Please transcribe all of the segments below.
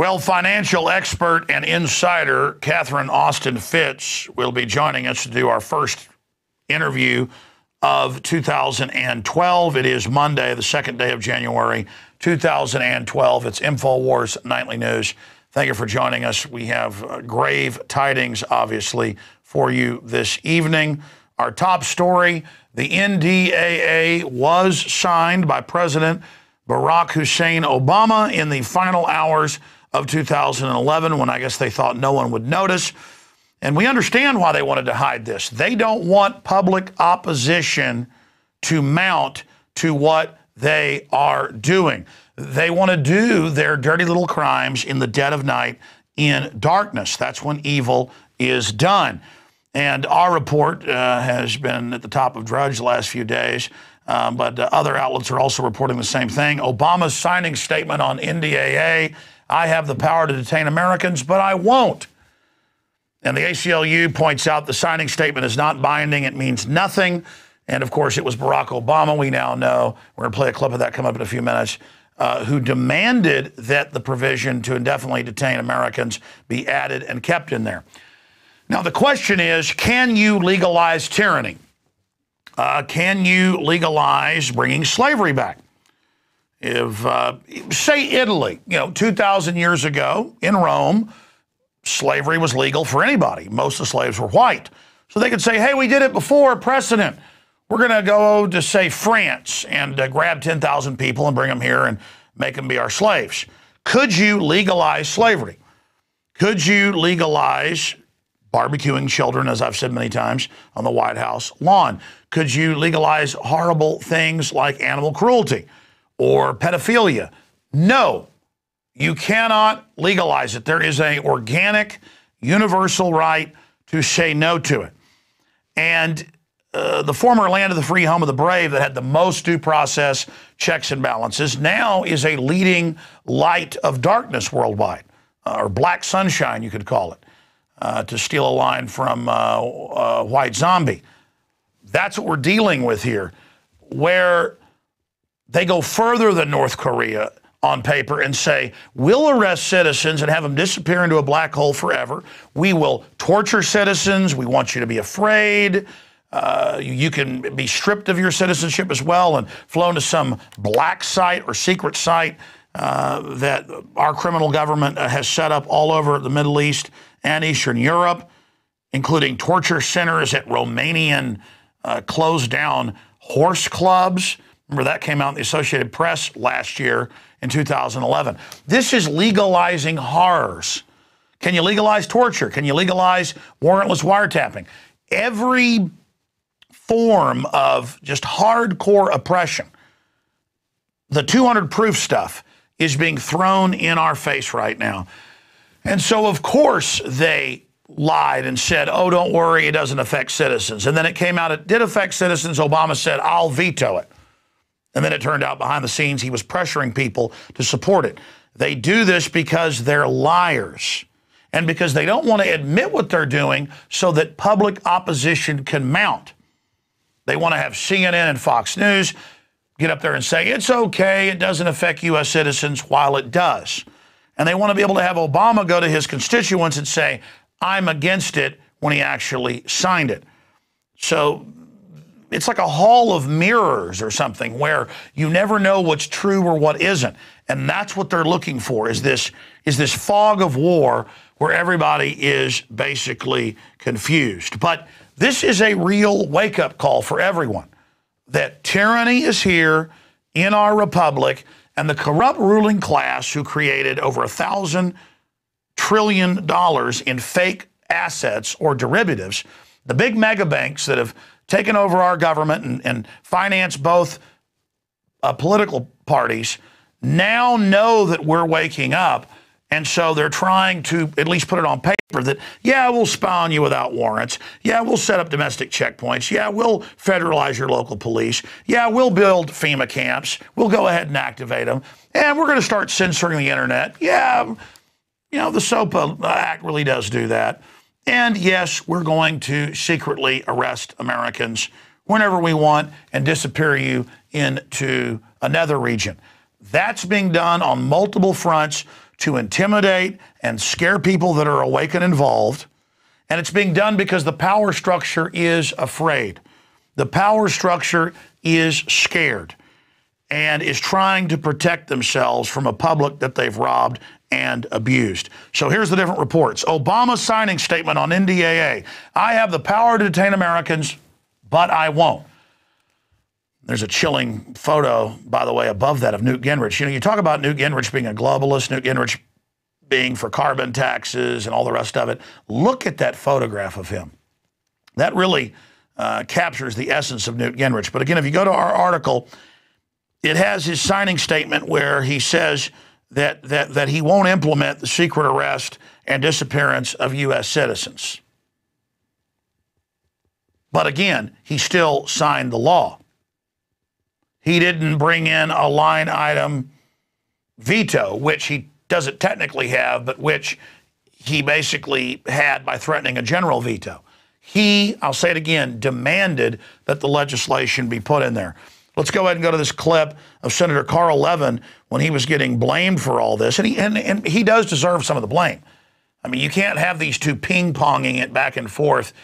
Well, financial expert and insider Catherine Austin Fitts will be joining us to do our first interview of 2012. It is Monday, the second day of January 2012. It's InfoWars Nightly News. Thank you for joining us. We have uh, grave tidings, obviously, for you this evening. Our top story the NDAA was signed by President Barack Hussein Obama in the final hours of 2011 when I guess they thought no one would notice. And we understand why they wanted to hide this. They don't want public opposition to mount to what they are doing. They want to do their dirty little crimes in the dead of night in darkness. That's when evil is done. And our report uh, has been at the top of Drudge the last few days, um, but uh, other outlets are also reporting the same thing. Obama's signing statement on NDAA I have the power to detain Americans, but I won't. And the ACLU points out the signing statement is not binding, it means nothing. And of course, it was Barack Obama, we now know. We're going to play a clip of that come up in a few minutes. Uh, who demanded that the provision to indefinitely detain Americans be added and kept in there. Now, the question is can you legalize tyranny? Uh, can you legalize bringing slavery back? If, uh, say, Italy, you know, 2,000 years ago in Rome, slavery was legal for anybody. Most of the slaves were white. So they could say, hey, we did it before, precedent. We're going to go to, say, France and uh, grab 10,000 people and bring them here and make them be our slaves. Could you legalize slavery? Could you legalize barbecuing children, as I've said many times, on the White House lawn? Could you legalize horrible things like animal cruelty? Or pedophilia. No, you cannot legalize it. There is an organic, universal right to say no to it. And uh, the former land of the free, home of the brave, that had the most due process checks and balances, now is a leading light of darkness worldwide, uh, or black sunshine, you could call it, uh, to steal a line from uh, uh, White Zombie. That's what we're dealing with here, where they go further than North Korea on paper and say, we'll arrest citizens and have them disappear into a black hole forever. We will torture citizens. We want you to be afraid. Uh, you can be stripped of your citizenship as well and flown to some black site or secret site uh, that our criminal government uh, has set up all over the Middle East and Eastern Europe, including torture centers at Romanian uh, closed down horse clubs. Remember, that came out in the Associated Press last year in 2011. This is legalizing horrors. Can you legalize torture? Can you legalize warrantless wiretapping? Every form of just hardcore oppression, the 200 proof stuff is being thrown in our face right now. And so, of course, they lied and said, oh, don't worry, it doesn't affect citizens. And then it came out, it did affect citizens. Obama said, I'll veto it. And then it turned out behind the scenes he was pressuring people to support it. They do this because they're liars and because they don't want to admit what they're doing so that public opposition can mount. They want to have CNN and Fox News get up there and say, it's okay, it doesn't affect U.S. citizens, while it does. And they want to be able to have Obama go to his constituents and say, I'm against it when he actually signed it. So it's like a hall of mirrors or something where you never know what's true or what isn't. And that's what they're looking for is this is this fog of war where everybody is basically confused. But this is a real wake-up call for everyone that tyranny is here in our republic and the corrupt ruling class who created over a thousand trillion dollars in fake assets or derivatives, the big mega banks that have taken over our government and, and financed both uh, political parties now know that we're waking up. And so they're trying to at least put it on paper that, yeah, we'll spy on you without warrants. Yeah, we'll set up domestic checkpoints. Yeah, we'll federalize your local police. Yeah, we'll build FEMA camps. We'll go ahead and activate them. And we're going to start censoring the internet. Yeah, you know, the SOPA Act really does do that. And yes, we're going to secretly arrest Americans whenever we want and disappear you into another region. That's being done on multiple fronts to intimidate and scare people that are awake and involved. And it's being done because the power structure is afraid. The power structure is scared and is trying to protect themselves from a public that they've robbed and abused. So here's the different reports. Obama's signing statement on NDAA. I have the power to detain Americans, but I won't. There's a chilling photo, by the way, above that of Newt Gingrich. You know, you talk about Newt Gingrich being a globalist, Newt Gingrich being for carbon taxes and all the rest of it. Look at that photograph of him. That really uh, captures the essence of Newt Gingrich. But again, if you go to our article, it has his signing statement where he says that, that, that he won't implement the secret arrest and disappearance of U.S. citizens. But again, he still signed the law. He didn't bring in a line item veto, which he doesn't technically have, but which he basically had by threatening a general veto. He, I'll say it again, demanded that the legislation be put in there. Let's go ahead and go to this clip of Senator Carl Levin when he was getting blamed for all this. And he, and, and he does deserve some of the blame. I mean, you can't have these two ping ponging it back and forth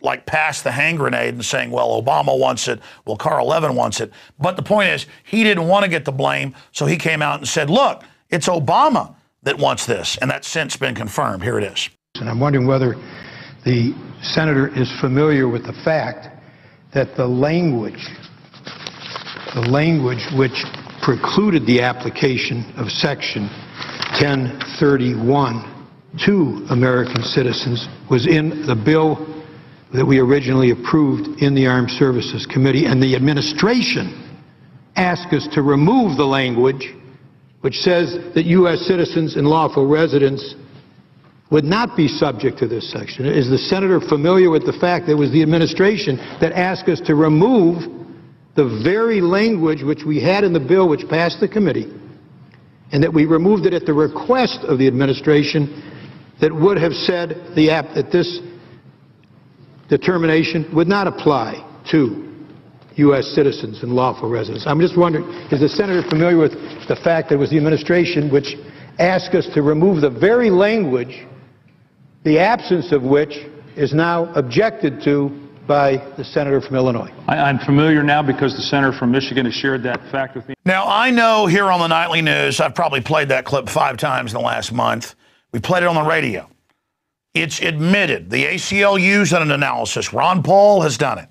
like pass the hand grenade and saying, well, Obama wants it, well, Carl Levin wants it. But the point is, he didn't want to get the blame, so he came out and said, look, it's Obama that wants this. And that's since been confirmed. Here it is. And I'm wondering whether the senator is familiar with the fact that the language the language which precluded the application of Section 1031 to American citizens was in the bill that we originally approved in the Armed Services Committee, and the administration asked us to remove the language which says that U.S. citizens and lawful residents would not be subject to this section. Is the senator familiar with the fact that it was the administration that asked us to remove the very language which we had in the bill which passed the committee, and that we removed it at the request of the administration that would have said the app that this determination would not apply to U.S. citizens and lawful residents. I'm just wondering, is the senator familiar with the fact that it was the administration which asked us to remove the very language, the absence of which is now objected to by the senator from Illinois. I, am familiar now because the senator from Michigan has shared that fact with me. Now, I know here on the nightly news, I've probably played that clip five times in the last month. We played it on the radio. It's admitted. The ACLU's done an analysis. Ron Paul has done it.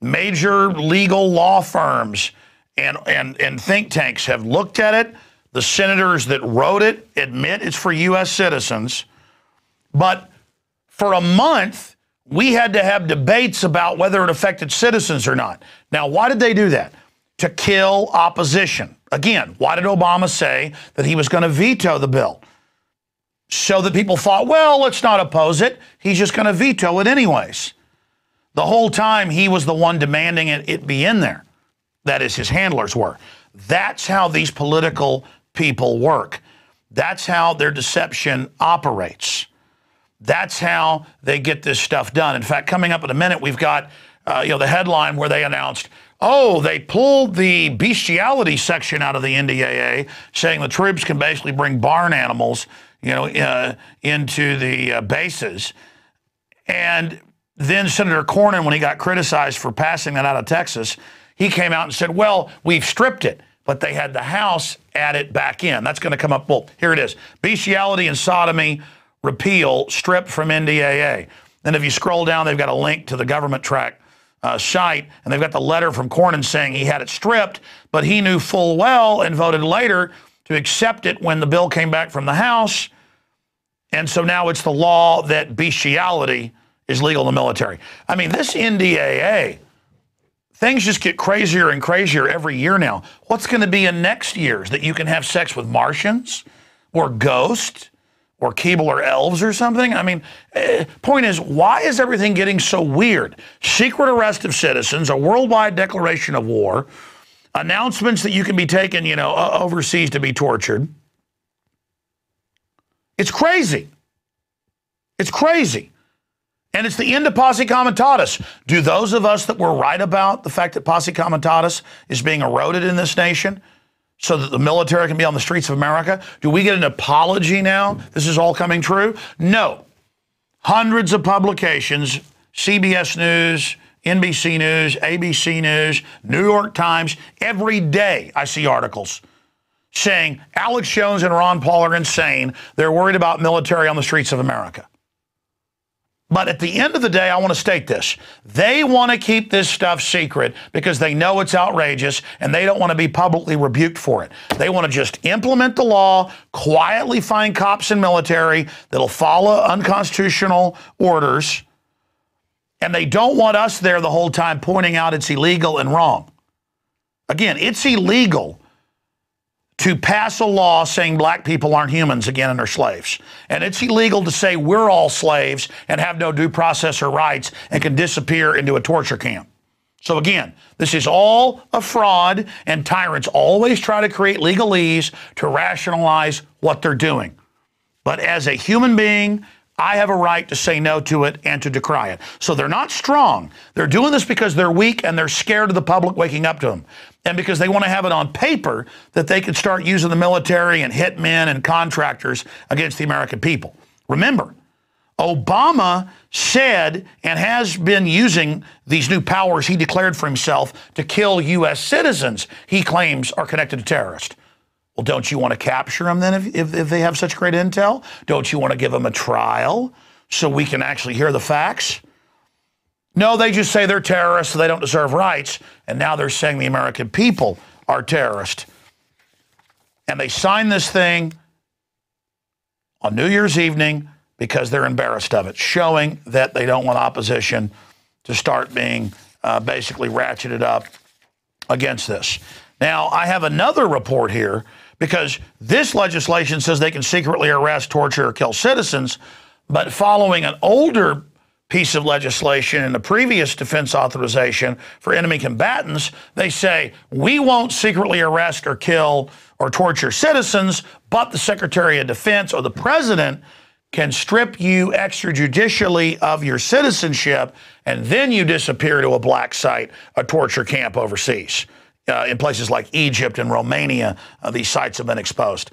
Major legal law firms and, and, and think tanks have looked at it. The senators that wrote it admit it's for U.S. citizens. But for a month, we had to have debates about whether it affected citizens or not. Now, why did they do that? To kill opposition. Again, why did Obama say that he was going to veto the bill? So that people thought, well, let's not oppose it. He's just going to veto it anyways. The whole time he was the one demanding it, it be in there. That is, his handlers were. That's how these political people work. That's how their deception operates. That's how they get this stuff done. In fact, coming up in a minute, we've got uh, you know the headline where they announced, oh, they pulled the bestiality section out of the NDAA, saying the troops can basically bring barn animals, you know, uh, into the uh, bases. And then Senator Cornyn, when he got criticized for passing that out of Texas, he came out and said, well, we've stripped it but they had the House add it back in. That's going to come up. Well, here it is bestiality and sodomy repeal stripped from NDAA. Then if you scroll down, they've got a link to the government track uh, site, and they've got the letter from Cornyn saying he had it stripped, but he knew full well and voted later to accept it when the bill came back from the House. And so now it's the law that bestiality is legal in the military. I mean, this NDAA, things just get crazier and crazier every year now. What's going to be in next year's that you can have sex with Martians or ghosts? Or Keebler elves or something? I mean, uh, point is, why is everything getting so weird? Secret arrest of citizens, a worldwide declaration of war, announcements that you can be taken, you know, overseas to be tortured. It's crazy. It's crazy. And it's the end of posse comitatus. Do those of us that were right about the fact that posse comitatus is being eroded in this nation, so that the military can be on the streets of America? Do we get an apology now? This is all coming true? No. Hundreds of publications, CBS News, NBC News, ABC News, New York Times, every day I see articles saying Alex Jones and Ron Paul are insane. They're worried about military on the streets of America. But at the end of the day, I want to state this. They want to keep this stuff secret because they know it's outrageous and they don't want to be publicly rebuked for it. They want to just implement the law, quietly find cops and military that'll follow unconstitutional orders, and they don't want us there the whole time pointing out it's illegal and wrong. Again, it's illegal to pass a law saying black people aren't humans again and are slaves. And it's illegal to say we're all slaves and have no due process or rights and can disappear into a torture camp. So again, this is all a fraud, and tyrants always try to create legalese to rationalize what they're doing. But as a human being, I have a right to say no to it and to decry it. So they're not strong. They're doing this because they're weak and they're scared of the public waking up to them. And because they want to have it on paper that they could start using the military and hitmen and contractors against the American people. Remember, Obama said and has been using these new powers he declared for himself to kill U.S. citizens he claims are connected to terrorists. Well, don't you want to capture them then if, if, if, they have such great intel? Don't you want to give them a trial so we can actually hear the facts? No, they just say they're terrorists, so they don't deserve rights. And now they're saying the American people are terrorists. And they signed this thing on New Year's evening because they're embarrassed of it, showing that they don't want opposition to start being uh, basically ratcheted up against this. Now, I have another report here because this legislation says they can secretly arrest, torture, or kill citizens, but following an older piece of legislation in the previous defense authorization for enemy combatants, they say we won't secretly arrest or kill or torture citizens, but the Secretary of Defense or the President can strip you extrajudicially of your citizenship, and then you disappear to a black site, a torture camp overseas. Uh, in places like Egypt and Romania, uh, these sites have been exposed.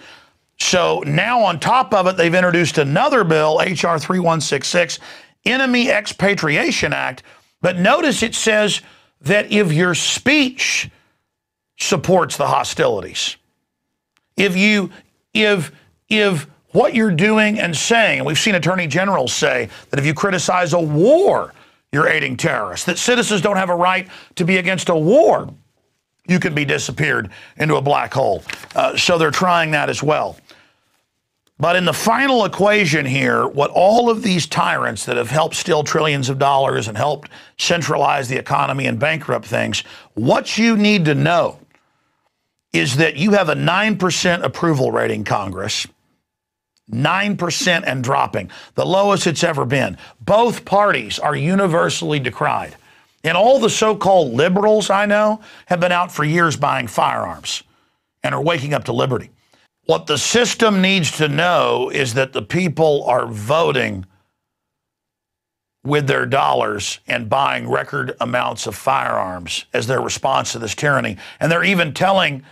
So now, on top of it, they've introduced another bill, H.R. 3166, Enemy Expatriation Act. But notice it says that if your speech supports the hostilities, if you, if, if what you're doing and saying, and we've seen attorney generals say that if you criticize a war, you're aiding terrorists, that citizens don't have a right to be against a war you could be disappeared into a black hole. Uh, so they're trying that as well. But in the final equation here, what all of these tyrants that have helped steal trillions of dollars and helped centralize the economy and bankrupt things, what you need to know is that you have a 9% approval rating, Congress. 9% and dropping, the lowest it's ever been. Both parties are universally decried. And all the so called liberals I know have been out for years buying firearms and are waking up to liberty. What the system needs to know is that the people are voting with their dollars and buying record amounts of firearms as their response to this tyranny. And they're even telling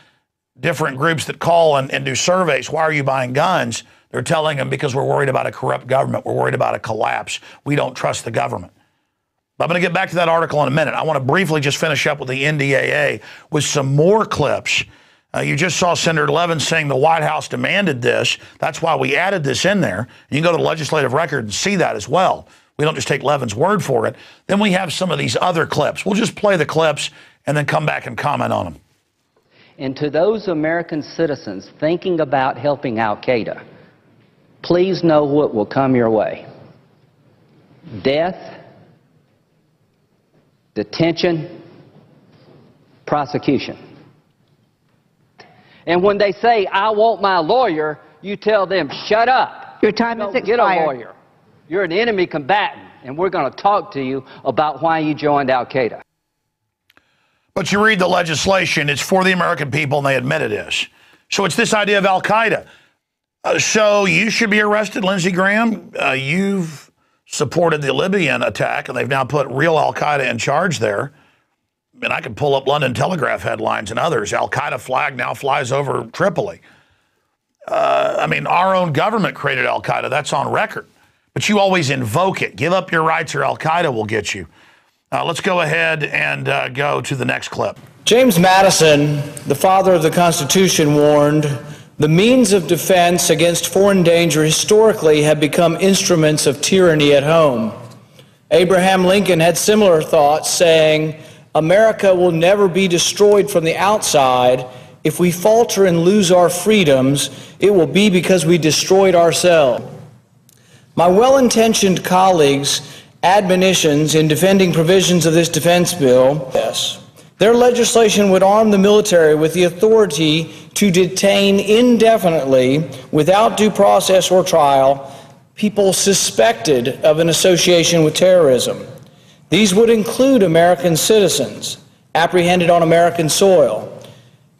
different groups that call and, and do surveys, why are you buying guns? They're telling them because we're worried about a corrupt government. We're worried about a collapse. We don't trust the government. But I'm going to get back to that article in a minute. I want to briefly just finish up with the NDAA with some more clips. Uh, you just saw Senator Levin saying the White House demanded this. That's why we added this in there. You can go to the legislative record and see that as well. We don't just take Levin's word for it. Then we have some of these other clips. We'll just play the clips and then come back and comment on them. And to those American citizens thinking about helping Al Qaeda, please know what will come your way death detention, prosecution. And when they say, I want my lawyer, you tell them, shut up. Your time Don't is Get a lawyer. You're an enemy combatant, and we're going to talk to you about why you joined Al Qaeda. But you read the legislation, it's for the American people, and they admit it is. So it's this idea of Al Qaeda. Uh, so you should be arrested, Lindsey Graham. Uh, you've supported the Libyan attack, and they've now put real Al Qaeda in charge there. And I could pull up London Telegraph headlines and others. Al Qaeda flag now flies over Tripoli. Uh, I mean, our own government created Al Qaeda. That's on record. But you always invoke it. Give up your rights, or Al Qaeda will get you. Uh, let's go ahead and uh, go to the next clip. James Madison, the father of the Constitution, warned the means of defense against foreign danger historically have become instruments of tyranny at home. Abraham Lincoln had similar thoughts, saying, America will never be destroyed from the outside. If we falter and lose our freedoms, it will be because we destroyed ourselves. My well intentioned colleagues' admonitions in defending provisions of this defense bill, yes, their legislation would arm the military with the authority to detain indefinitely, without due process or trial, people suspected of an association with terrorism. These would include American citizens apprehended on American soil.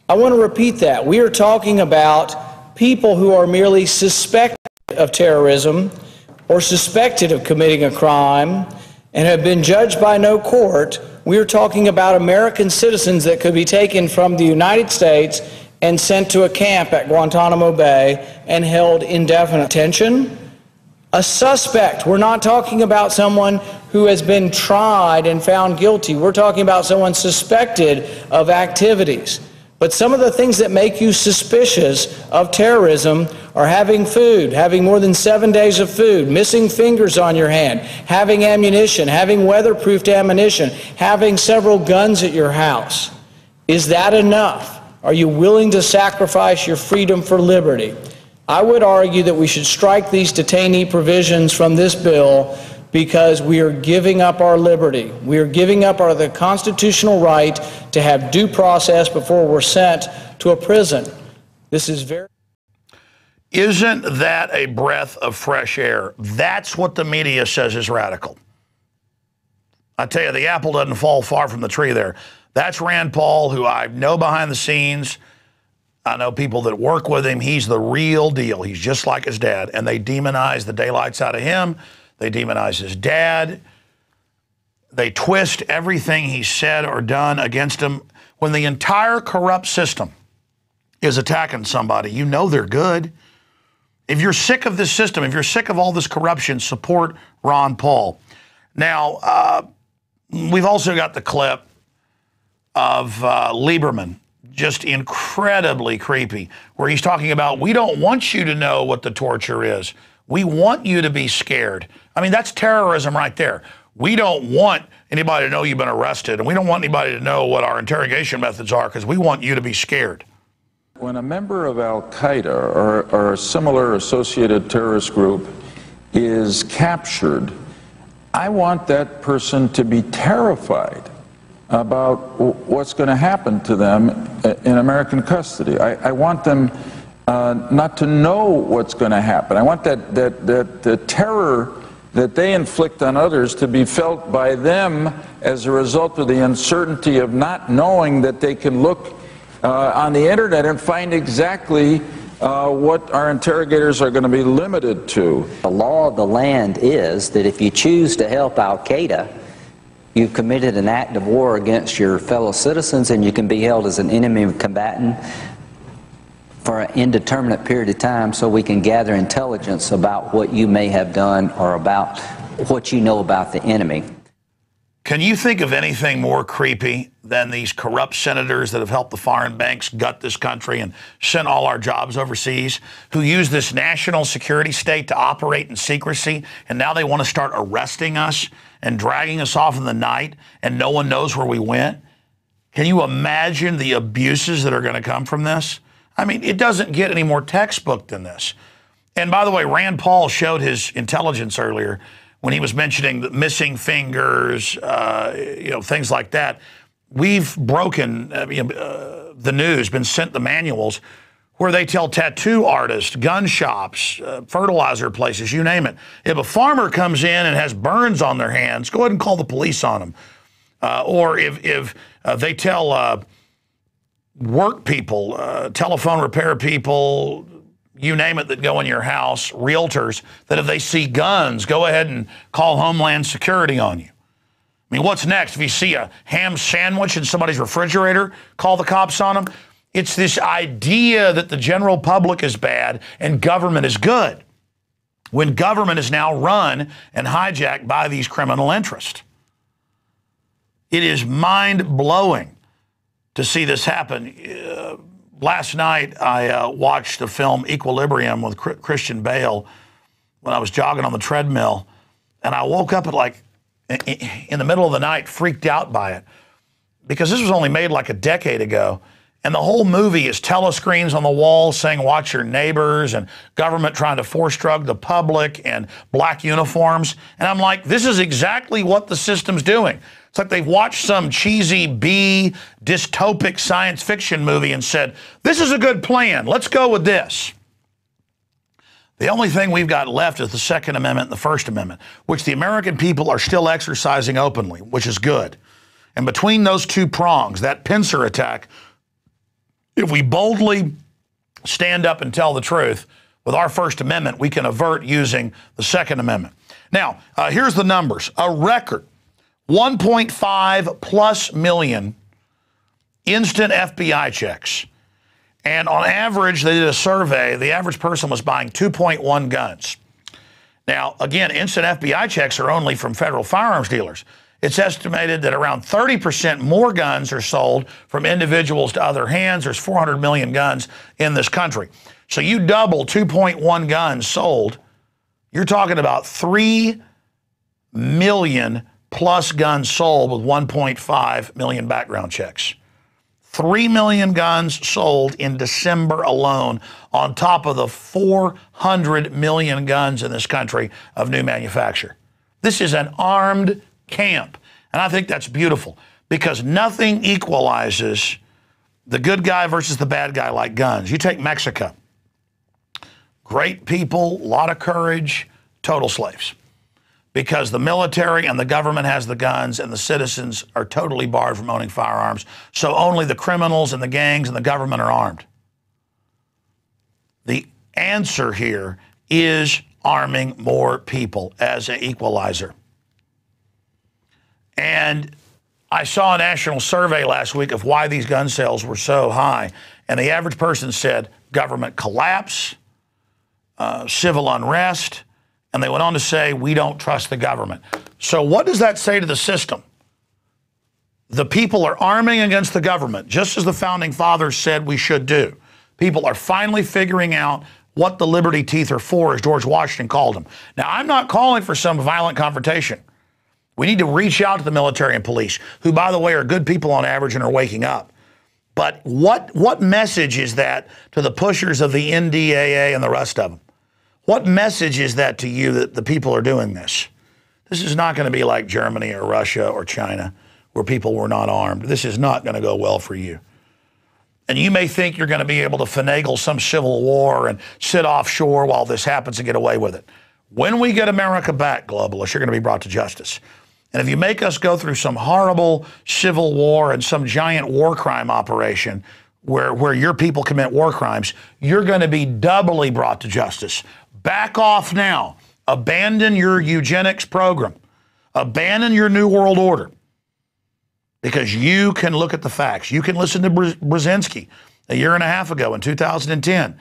I want to repeat that. We are talking about people who are merely suspected of terrorism or suspected of committing a crime and have been judged by no court. We are talking about American citizens that could be taken from the United States and sent to a camp at Guantanamo Bay and held indefinite detention a suspect. We're not talking about someone who has been tried and found guilty. We're talking about someone suspected of activities. But some of the things that make you suspicious of terrorism are having food, having more than seven days of food, missing fingers on your hand, having ammunition, having weatherproofed ammunition, having several guns at your house. Is that enough? Are you willing to sacrifice your freedom for liberty? I would argue that we should strike these detainee provisions from this bill because we are giving up our liberty. We are giving up our the constitutional right to have due process before we're sent to a prison. This is very Isn't that a breath of fresh air? That's what the media says is radical. I tell you, the apple doesn't fall far from the tree there. That's Rand Paul, who I know behind the scenes. I know people that work with him. He's the real deal. He's just like his dad. And they demonize the daylights out of him. They demonize his dad. They twist everything he said or done against him. When the entire corrupt system is attacking somebody, you know they're good. If you're sick of this system, if you're sick of all this corruption, support Ron Paul. Now, uh, we've also got the clip of uh, Lieberman just incredibly creepy, where he's talking about, we don't want you to know what the torture is. We want you to be scared. I mean, that's terrorism right there. We don't want anybody to know you've been arrested, and we don't want anybody to know what our interrogation methods are because we want you to be scared. When a member of Al Qaeda or, or a similar associated terrorist group is captured, I want that person to be terrified about what's going to happen to them in American custody. I, I want them uh, not to know what's going to happen. I want that, that, that the terror that they inflict on others to be felt by them as a result of the uncertainty of not knowing that they can look uh, on the internet and find exactly uh, what our interrogators are going to be limited to. The law of the land is that if you choose to help Al Qaeda, You've committed an act of war against your fellow citizens, and you can be held as an enemy combatant for an indeterminate period of time so we can gather intelligence about what you may have done or about what you know about the enemy. Can you think of anything more creepy than these corrupt senators that have helped the foreign banks gut this country and sent all our jobs overseas, who use this national security state to operate in secrecy, and now they want to start arresting us and dragging us off in the night, and no one knows where we went? Can you imagine the abuses that are going to come from this? I mean, it doesn't get any more textbook than this. And by the way, Rand Paul showed his intelligence earlier when he was mentioning the missing fingers, uh, you know, things like that. We've broken uh, uh, the news, been sent the manuals where they tell tattoo artists, gun shops, uh, fertilizer places, you name it. If a farmer comes in and has burns on their hands, go ahead and call the police on them. Uh, or if, if uh, they tell work people, telephone repair people, you name it, that go in your house, realtors, that if they see guns, go ahead and call Homeland Security on you. I mean, what's next? If you see a ham sandwich in somebody's refrigerator, call the cops on them. It's this idea that the general public is bad and government is good when government is now run and hijacked by these criminal interests. It is mind blowing to see this happen. Uh, last night, I uh, watched the film Equilibrium with Christian Bale when I was jogging on the treadmill, and I woke up at like in the middle of the night, freaked out by it because this was only made like a decade ago. And the whole movie is telescreens on the wall saying, watch your neighbors, and government trying to force drug the public, and black uniforms. And I'm like, this is exactly what the system's doing. It's like they've watched some cheesy B dystopic science fiction movie and said, this is a good plan. Let's go with this. The only thing we've got left is the Second Amendment and the First Amendment, which the American people are still exercising openly, which is good. And between those two prongs, that pincer attack if we boldly stand up and tell the truth with our First Amendment, we can avert using the Second Amendment. Now, uh, here's the numbers a record 1.5 plus million instant FBI checks. And on average, they did a survey, the average person was buying 2.1 guns. Now, again, instant FBI checks are only from federal firearms dealers. It's estimated that around 30% more guns are sold from individuals to other hands. There's 400 million guns in this country. So you double 2.1 guns sold, you're talking about 3 million plus guns sold with 1.5 million background checks. 3 million guns sold in December alone, on top of the 400 million guns in this country of new manufacture. This is an armed camp. And I think that's beautiful because nothing equalizes the good guy versus the bad guy like guns. You take Mexico. Great people, a lot of courage, total slaves. Because the military and the government has the guns and the citizens are totally barred from owning firearms. So only the criminals and the gangs and the government are armed. The answer here is arming more people as an equalizer. And I saw a national survey last week of why these gun sales were so high. And the average person said government collapse, uh, civil unrest, and they went on to say, we don't trust the government. So, what does that say to the system? The people are arming against the government, just as the founding fathers said we should do. People are finally figuring out what the liberty teeth are for, as George Washington called them. Now, I'm not calling for some violent confrontation. We need to reach out to the military and police, who, by the way, are good people on average and are waking up. But what, what message is that to the pushers of the NDAA and the rest of them? What message is that to you that the people are doing this? This is not going to be like Germany or Russia or China, where people were not armed. This is not going to go well for you. And you may think you're going to be able to finagle some civil war and sit offshore while this happens and get away with it. When we get America back, globalists, you're going to be brought to justice. And if you make us go through some horrible civil war and some giant war crime operation where, where your people commit war crimes, you're going to be doubly brought to justice. Back off now. Abandon your eugenics program. Abandon your New World Order. Because you can look at the facts. You can listen to Brzezinski a year and a half ago in 2010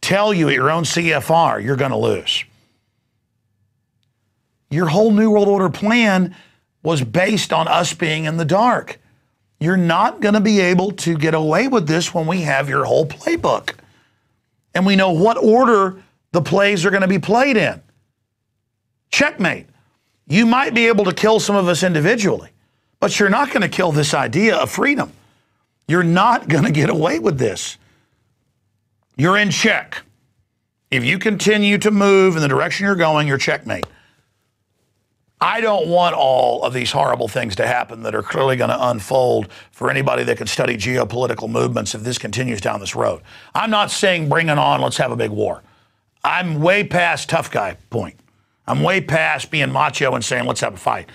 tell you at your own CFR you're going to lose. Your whole New World Order plan was based on us being in the dark. You're not going to be able to get away with this when we have your whole playbook. And we know what order the plays are going to be played in. Checkmate. You might be able to kill some of us individually, but you're not going to kill this idea of freedom. You're not going to get away with this. You're in check. If you continue to move in the direction you're going, you're checkmate. I don't want all of these horrible things to happen that are clearly going to unfold for anybody that can study geopolitical movements if this continues down this road. I'm not saying bring it on, let's have a big war. I'm way past tough guy point. I'm way past being macho and saying let's have a fight.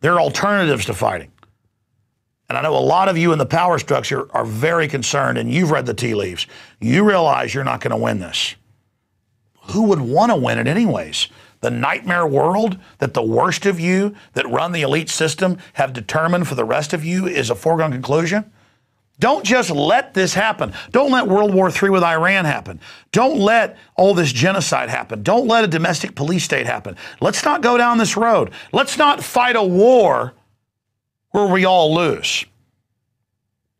There are alternatives to fighting. And I know a lot of you in the power structure are very concerned, and you've read the tea leaves. You realize you're not going to win this. Who would want to win it, anyways? the nightmare world that the worst of you that run the elite system have determined for the rest of you is a foregone conclusion? Don't just let this happen. Don't let World War III with Iran happen. Don't let all this genocide happen. Don't let a domestic police state happen. Let's not go down this road. Let's not fight a war where we all lose.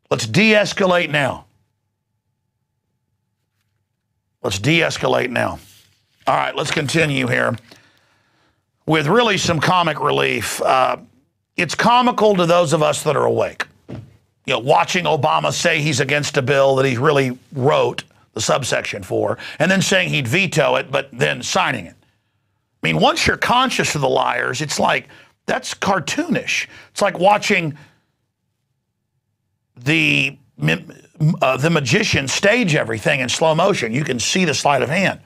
Let's de escalate now. Let's de escalate now. All right, let's continue here with really some comic relief. Uh, it's comical to those of us that are awake you know, watching Obama say he's against a bill that he really wrote the subsection for, and then saying he'd veto it, but then signing it. I mean, once you're conscious of the liars, it's like that's cartoonish. It's like watching the uh, the magician stage everything in slow motion. You can see the sleight of hand,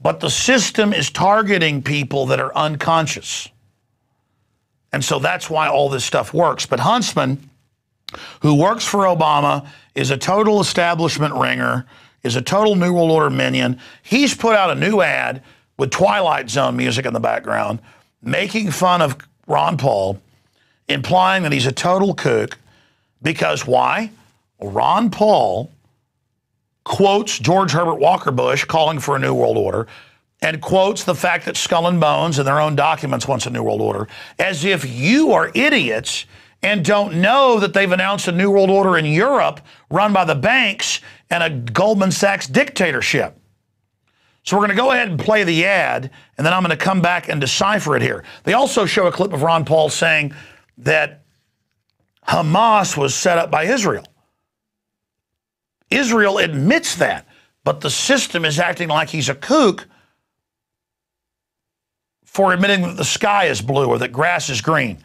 but the system is targeting people that are unconscious, and so that's why all this stuff works. But Huntsman who works for Obama, is a total establishment ringer, is a total New World Order minion. He's put out a new ad with Twilight Zone music in the background, making fun of Ron Paul, implying that he's a total kook. Because why? Ron Paul quotes George Herbert Walker Bush calling for a New World Order and quotes the fact that Skull and Bones in their own documents wants a New World Order as if you are idiots and don't know that they've announced a new world order in Europe run by the banks and a Goldman Sachs dictatorship. So we're going to go ahead and play the ad, and then I'm going to come back and decipher it here. They also show a clip of Ron Paul saying that Hamas was set up by Israel. Israel admits that, but the system is acting like he's a kook for admitting that the sky is blue or that grass is green.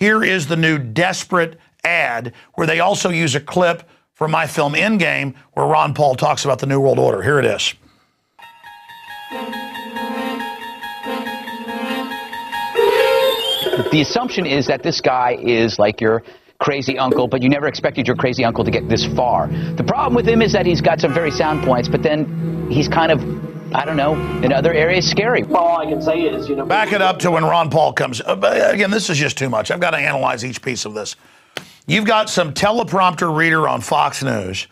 Here is the new desperate ad where they also use a clip from my film Endgame where Ron Paul talks about the New World Order. Here it is. The assumption is that this guy is like your crazy uncle, but you never expected your crazy uncle to get this far. The problem with him is that he's got some very sound points, but then he's kind of I don't know, in other areas, scary. All I can say is, you know. Back it up to when Ron Paul comes. Uh, again, this is just too much. I've got to analyze each piece of this. You've got some teleprompter reader on Fox News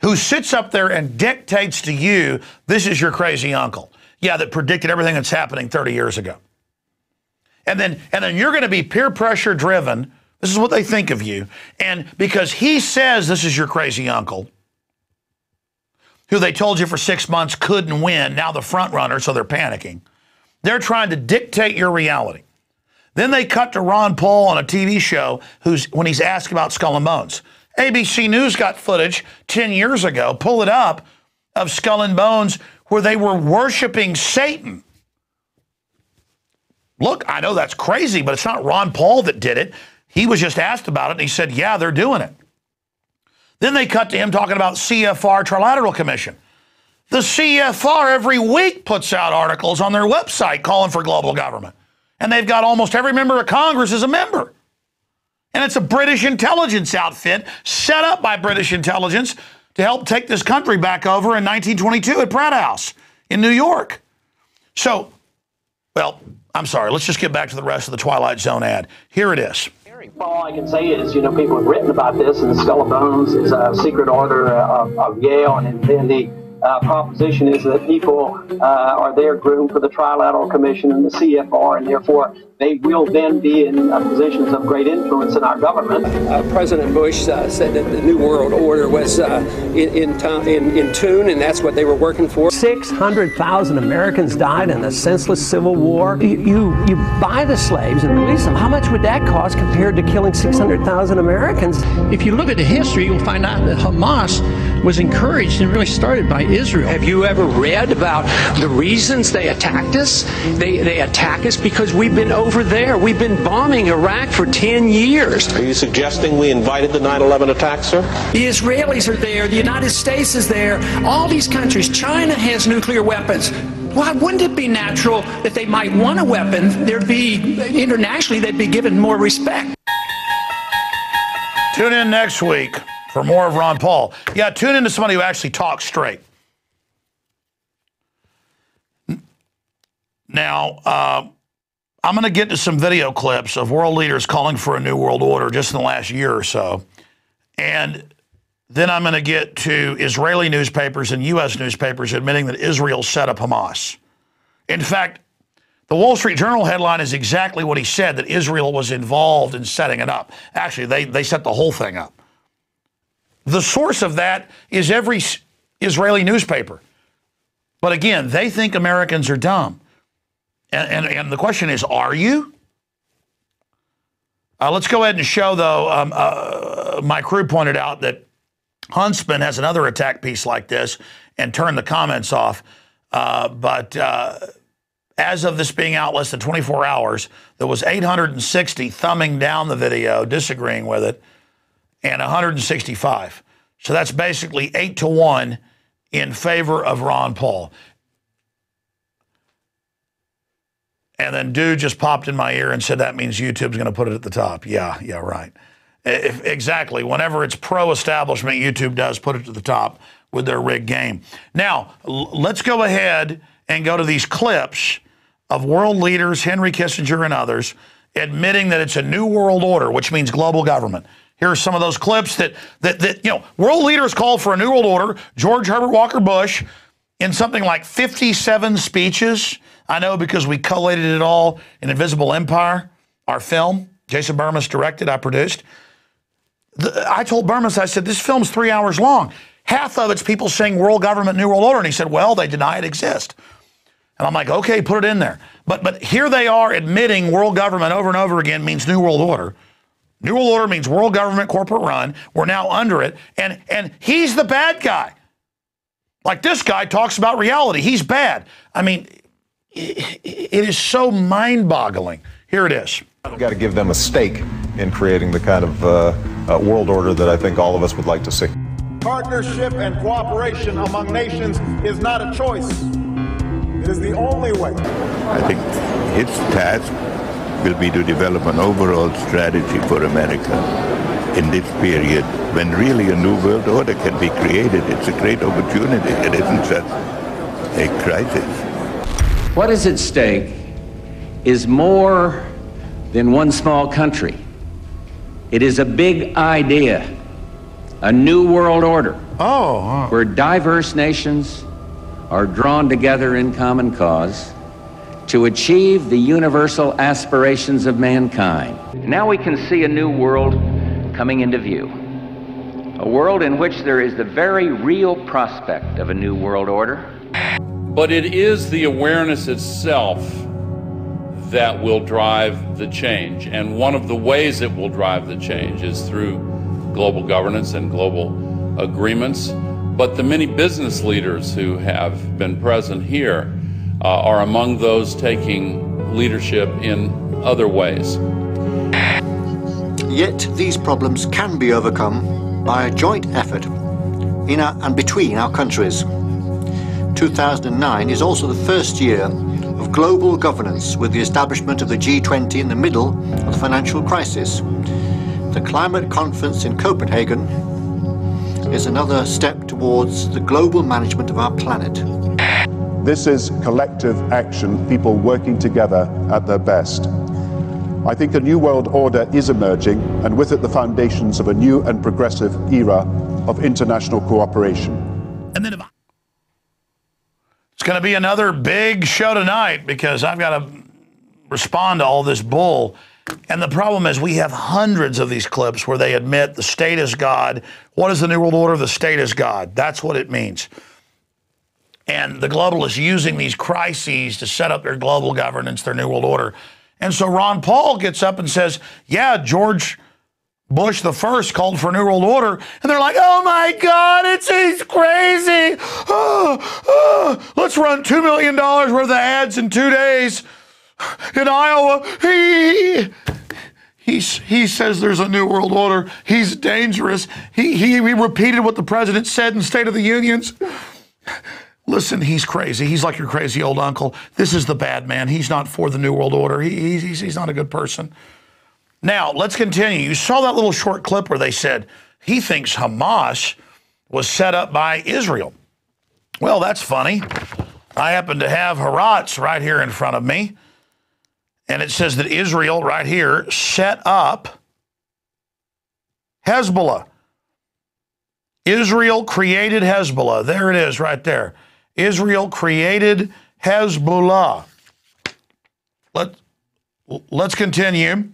who sits up there and dictates to you, this is your crazy uncle. Yeah, that predicted everything that's happening 30 years ago. And then, and then you're going to be peer pressure driven. This is what they think of you. And because he says this is your crazy uncle, who they told you for six months couldn't win, now the front runner, so they're panicking. They're trying to dictate your reality. Then they cut to Ron Paul on a TV show who's when he's asked about Skull and Bones. ABC News got footage 10 years ago, pull it up, of Skull and Bones where they were worshiping Satan. Look, I know that's crazy, but it's not Ron Paul that did it. He was just asked about it and he said, Yeah, they're doing it. Then they cut to him talking about CFR Trilateral Commission. The CFR every week puts out articles on their website calling for global government. And they've got almost every member of Congress as a member. And it's a British intelligence outfit set up by British intelligence to help take this country back over in 1922 at Pratt House in New York. So, well, I'm sorry. Let's just get back to the rest of the Twilight Zone ad. Here it is. All I can say is, you know, people have written about this, and the Skull and Bones is a secret order of, of Yale, and the uh, proposition is that people uh, are there groomed for the Trilateral Commission and the CFR, and therefore they will then be in uh, positions of great influence in our government. Uh, President Bush uh, said that the New World Order was uh, in, in, in, in, tune, and that's what they were working for. 600,000 Americans died in a senseless civil war. You, you, you buy the slaves and release them. How much would that cost compared to killing 600,000 Americans? If you look at the history, you'll find out that Hamas was encouraged and really started by Israel. Have you ever read about the reasons they attacked us? They, they attack us because we've been over there. We've been bombing Iraq for 10 years. Are you suggesting we invited the 9 11 attacks, sir? The Israelis are there. The United States is there. All these countries. China has nuclear weapons. Why wouldn't it be natural that they might want a weapon? There'd be, internationally, they'd be given more respect. Tune in next week for more of Ron Paul. Yeah, tune in to somebody who actually talks straight. Now, uh, I'm going to get to some video clips of world leaders calling for a new world order just in the last year or so. And then I'm going to get to Israeli newspapers and U.S. newspapers admitting that Israel set up Hamas. In fact, the Wall Street Journal headline is exactly what he said that Israel was involved in setting it up. Actually, they, they set the whole thing up. The source of that is every Israeli newspaper. But again, they think Americans are dumb. And, and, and the question is, are you? Uh, let's go ahead and show, though. Um, uh, my crew pointed out that Huntsman has another attack piece like this and turned the comments off. Uh, but uh, as of this being out less than 24 hours, there was 860 thumbing down the video, disagreeing with it, and 165. So that's basically eight to one in favor of Ron Paul. And then dude just popped in my ear and said that means YouTube's going to put it at the top. Yeah, yeah, right. If, exactly. Whenever it's pro-establishment, YouTube does put it to the top with their rigged game. Now, let's go ahead and go to these clips of world leaders, Henry Kissinger and others, admitting that it's a new world order, which means global government. Here are some of those clips that, that, that you know, world leaders called for a new world order. George Herbert Walker Bush, in something like 57 speeches, I know because we collated it all in Invisible Empire, our film. Jason Bermas directed, I produced. The, I told Bermas, I said, this film's three hours long. Half of it's people saying world government, new world order. And he said, well, they deny it exists. And I'm like, okay, put it in there. But but here they are admitting world government over and over again means new world order. New world order means world government corporate run. We're now under it. And and he's the bad guy. Like this guy talks about reality. He's bad. I mean, it is so mind-boggling. Here it is. We've got to give them a stake in creating the kind of uh, uh, world order that I think all of us would like to see. Partnership and cooperation among nations is not a choice. It is the only way. I think its task will be to develop an overall strategy for America in this period when really a new world order can be created. It's a great opportunity. It isn't just a crisis. What is at stake is more than one small country. It is a big idea, a new world order. Oh. Where diverse nations are drawn together in common cause to achieve the universal aspirations of mankind. Now we can see a new world coming into view. A world in which there is the very real prospect of a new world order. But it is the awareness itself that will drive the change. And one of the ways it will drive the change is through global governance and global agreements. But the many business leaders who have been present here uh, are among those taking leadership in other ways. Yet these problems can be overcome by a joint effort in our, and between our countries. 2009 is also the first year of global governance with the establishment of the G20 in the middle of the financial crisis. The climate conference in Copenhagen is another step towards the global management of our planet. This is collective action, people working together at their best. I think a new world order is emerging, and with it the foundations of a new and progressive era of international cooperation. And then it's going to be another big show tonight because I've got to respond to all this bull. And the problem is, we have hundreds of these clips where they admit the state is God. What is the New World Order? The state is God. That's what it means. And the globalists using these crises to set up their global governance, their New World Order. And so Ron Paul gets up and says, Yeah, George Bush the first called for New World Order. And they're like, Oh my God, it's he's crazy. Oh, oh, let's run $2 million worth of ads in two days in Iowa. He, he, he says there's a new world order. He's dangerous. He, he, he repeated what the president said in State of the Unions. Listen, he's crazy. He's like your crazy old uncle. This is the bad man. He's not for the new world order. He, he's, he's not a good person. Now, let's continue. You saw that little short clip where they said he thinks Hamas was set up by Israel. Well, that's funny I happen to have Haaretz right here in front of me. And it says that Israel, right here, set up Hezbollah. Israel created Hezbollah. There it is, right there. Israel created Hezbollah. Let, let's continue.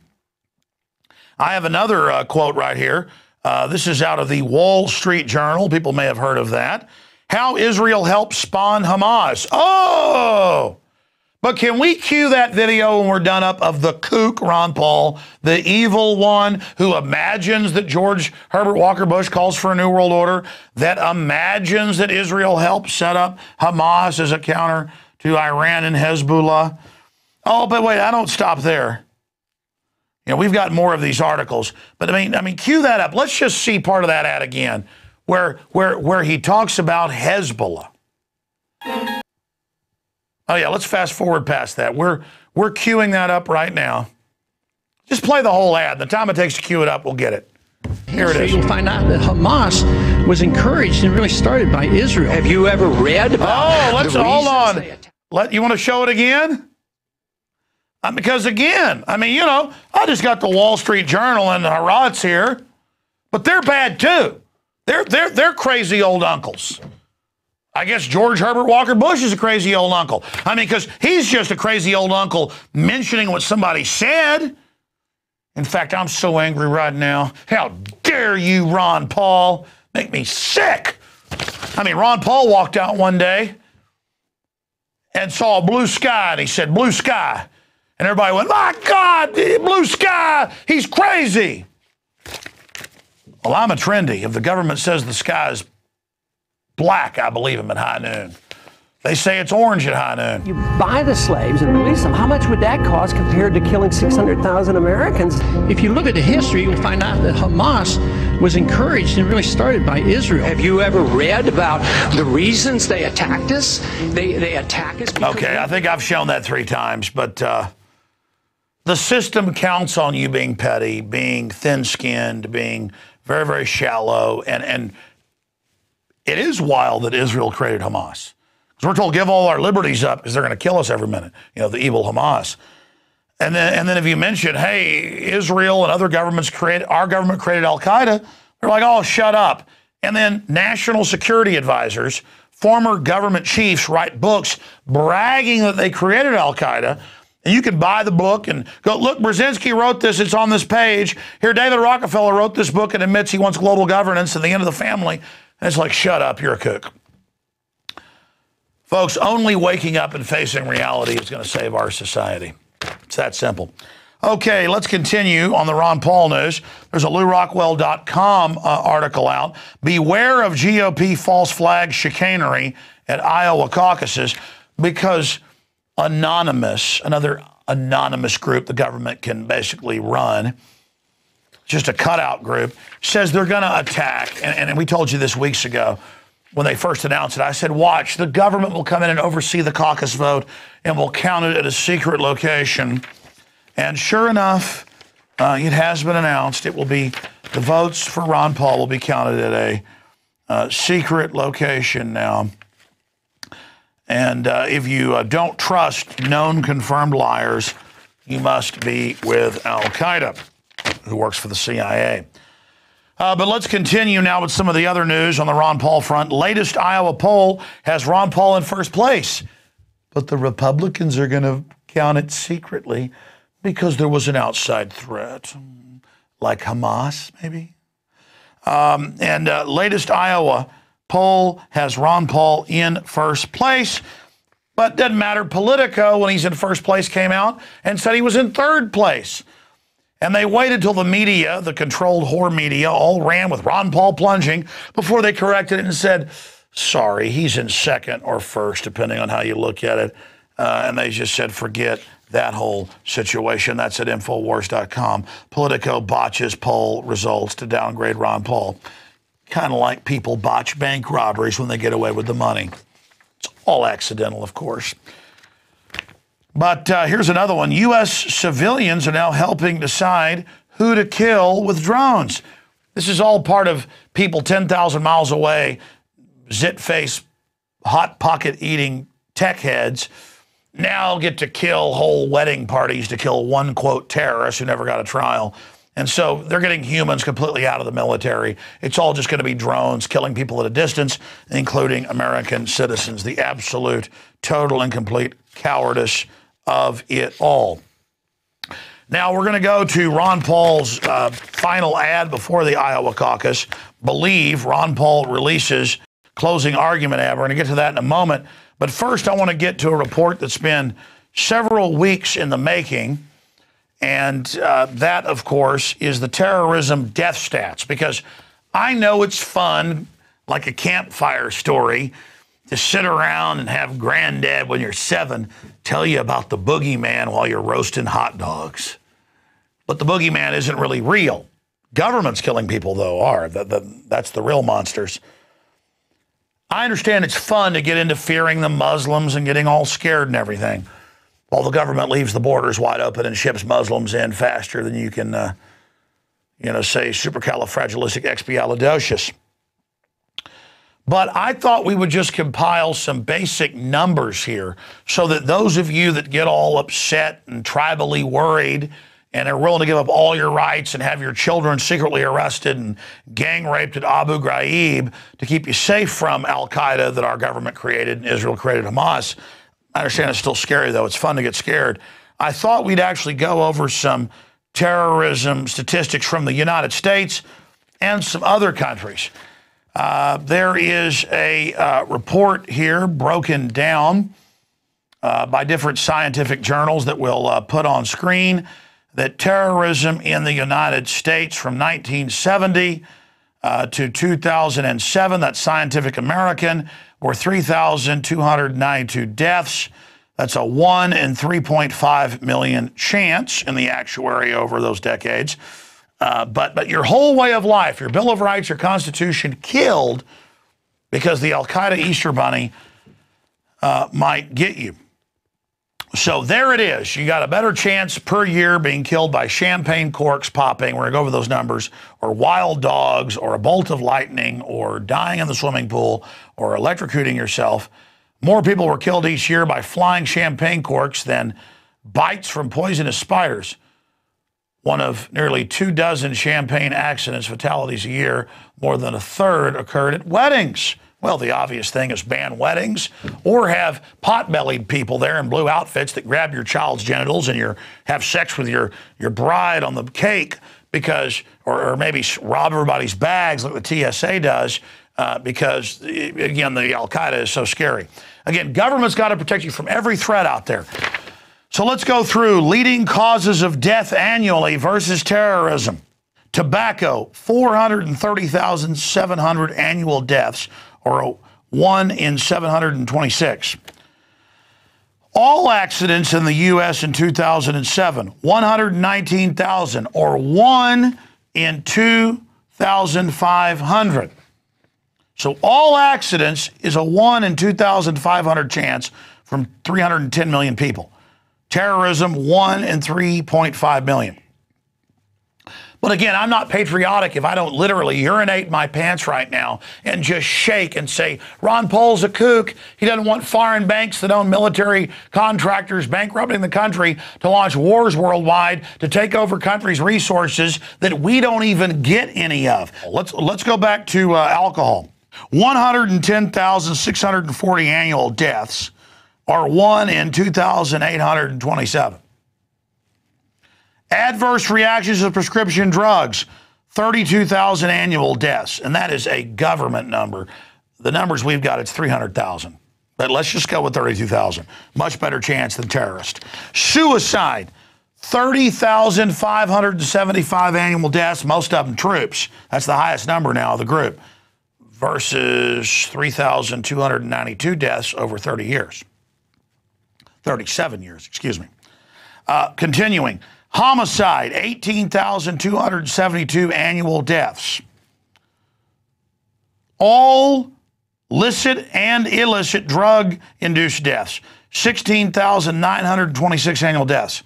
I have another uh, quote right here. Uh, this is out of the Wall Street Journal. People may have heard of that. How Israel helped spawn Hamas. Oh! But can we cue that video when we're done up of the kook, Ron Paul, the evil one who imagines that George Herbert Walker Bush calls for a new world order, that imagines that Israel helped set up Hamas as a counter to Iran and Hezbollah? Oh, but wait, I don't stop there. You know, we've got more of these articles, but I mean, I mean, cue that up. Let's just see part of that ad again, where where where he talks about Hezbollah. Oh yeah, let's fast forward past that. We're we're queuing that up right now. Just play the whole ad. The time it takes to queue it up, we'll get it. Here it is. You'll find out that Hamas was encouraged and really started by Israel. Have you ever read about? Oh, let's hold on. Let you want to show it again? Uh, because again, I mean, you know, I just got the Wall Street Journal and the Haaretz here, but they're bad too. They're they're they're crazy old uncles. I guess George Herbert Walker Bush is a crazy old uncle. I mean, because he's just a crazy old uncle mentioning what somebody said. In fact, I'm so angry right now. How dare you, Ron Paul? Make me sick. I mean, Ron Paul walked out one day and saw a blue sky, and he said, Blue sky. And everybody went, My God, blue sky, he's crazy. Well, I'm a trendy. If the government says the sky is black, I believe him at high noon. They say it's orange at high noon. You buy the slaves and release them. How much would that cost compared to killing 600,000 Americans? If you look at the history, you'll find out that Hamas was encouraged and really started by Israel. Have you ever read about the reasons they attacked us? They, they attack us because Okay, I think I've shown that three times, but uh, the system counts on you being petty, being thin skinned, being very, very shallow. And, and it is wild that Israel created Hamas. Because we're told give all our liberties up because they're going to kill us every minute, you know, the evil Hamas. And then, and then if you mention, hey, Israel and other governments created, our government created Al Qaeda, they're like, oh, shut up. And then national security advisors, former government chiefs write books bragging that they created Al Qaeda. And you can buy the book and go, look, Brzezinski wrote this, it's on this page. Here, David Rockefeller wrote this book and admits he wants global governance and the end of the family. And it's like, shut up, you're a kook. Folks, only waking up and facing reality is going to save our society. It's that simple. Okay, let's continue on the Ron Paul news. There's a LewRockwell.com uh, article out. Beware of GOP false flag chicanery at Iowa caucuses because Anonymous, another anonymous group the government can basically run, just a cutout group, says they're going to attack. And, and we told you this weeks ago when they first announced it. I said, watch, the government will come in and oversee the caucus vote and will count it at a secret location. And sure enough, uh, it has been announced it will be the votes for Ron Paul will be counted at a uh, secret location now. And uh, if you uh, don't trust known confirmed liars, you must be with Al Qaeda, who works for the CIA. Uh, but let's continue now with some of the other news on the Ron Paul front. Latest Iowa poll has Ron Paul in first place, but the Republicans are going to count it secretly because there was an outside threat, like Hamas, maybe. Um, and uh, latest Iowa poll has Ron Paul in first place. But doesn't matter. Politico, when he's in first place, came out and said he was in third place. And they waited till the media, the controlled whore media, all ran with Ron Paul plunging before they corrected it and said, sorry, he's in second or first, depending on how you look at it. Uh, and they just said, forget that whole situation. That's at Infowars.com. Politico botches poll results to downgrade Ron Paul. Kind of like people botch bank robberies when they get away with the money. It's all accidental, of course. But uh, here's another one U.S. civilians are now helping decide who to kill with drones. This is all part of people 10,000 miles away, zit face, hot pocket eating tech heads now get to kill whole wedding parties to kill one quote terrorist who never got a trial. And so they're getting humans completely out of the military. It's all just going to be drones killing people at a distance, including American citizens. The absolute, total, and complete cowardice of it all. Now we're going to go to Ron Paul's uh, final ad before the Iowa caucus. Believe Ron Paul releases closing argument ad. We're going to get to that in a moment. But first, I want to get to a report that's been several weeks in the making. And uh, that, of course, is the terrorism death stats. Because I know it's fun, like a campfire story, to sit around and have granddad when you're seven tell you about the boogeyman while you're roasting hot dogs. But the boogeyman isn't really real. Governments killing people, though, are. The, the, that's the real monsters. I understand it's fun to get into fearing the Muslims and getting all scared and everything, while the government leaves the borders wide open and ships Muslims in faster than you can, uh, you know, say supercalifragilisticexpialidocious. But I thought we would just compile some basic numbers here so that those of you that get all upset and tribally worried and are willing to give up all your rights and have your children secretly arrested and gang raped at Abu Ghraib to keep you safe from Al Qaeda that our government created and Israel created Hamas. I understand it's still scary, though. It's fun to get scared. I thought we'd actually go over some terrorism statistics from the United States and some other countries. Uh, there is a uh, report here broken down uh, by different scientific journals that we'll uh, put on screen that terrorism in the United States from 1970 uh, to 2007, that's Scientific American, were 3,292 deaths. That's a 1 in 3.5 million chance in the actuary over those decades. Uh, but, but your whole way of life, your Bill of Rights, your Constitution, killed because the Al Qaeda Easter Bunny uh, might get you. So there it is. You got a better chance per year being killed by champagne corks popping. We're going to go over those numbers, or wild dogs, or a bolt of lightning, or dying in the swimming pool, or electrocuting yourself. More people were killed each year by flying champagne corks than bites from poisonous spiders. One of nearly two dozen champagne accidents, fatalities a year, more than a third occurred at weddings. Well, the obvious thing is ban weddings or have pot-bellied people there in blue outfits that grab your child's genitals and you have sex with your, your bride on the cake because, or, or maybe rob everybody's bags like the TSA does uh, because, again, the Al-Qaeda is so scary. Again, government's got to protect you from every threat out there. So let's go through leading causes of death annually versus terrorism. Tobacco, 430,700 annual deaths or 1 in 726. All accidents in the U.S. in 2007, 119,000, or 1 in 2,500. So all accidents is a 1 in 2,500 chance from 310 million people. Terrorism, 1 in 3.5 million. But again, I'm not patriotic if I don't literally urinate my pants right now and just shake and say, Ron Paul's a kook. He doesn't want foreign banks that own military contractors bankrupting the country to launch wars worldwide to take over countries' resources that we don't even get any of. Let's, let's go back to uh, alcohol. 110,640 annual deaths are one in 2,827. Adverse reactions to prescription drugs, 32,000 annual deaths, and that is a government number. The numbers we've got, it's 300,000. But let's just go with 32,000. Much better chance than terrorist. Suicide, 30,575 annual deaths, most of them troops. That's the highest number now of the group, versus 3,292 deaths over 30 years. 37 years, excuse me. Uh, continuing, Homicide, 18,272 annual deaths. All licit and illicit drug induced deaths, 16,926 annual deaths.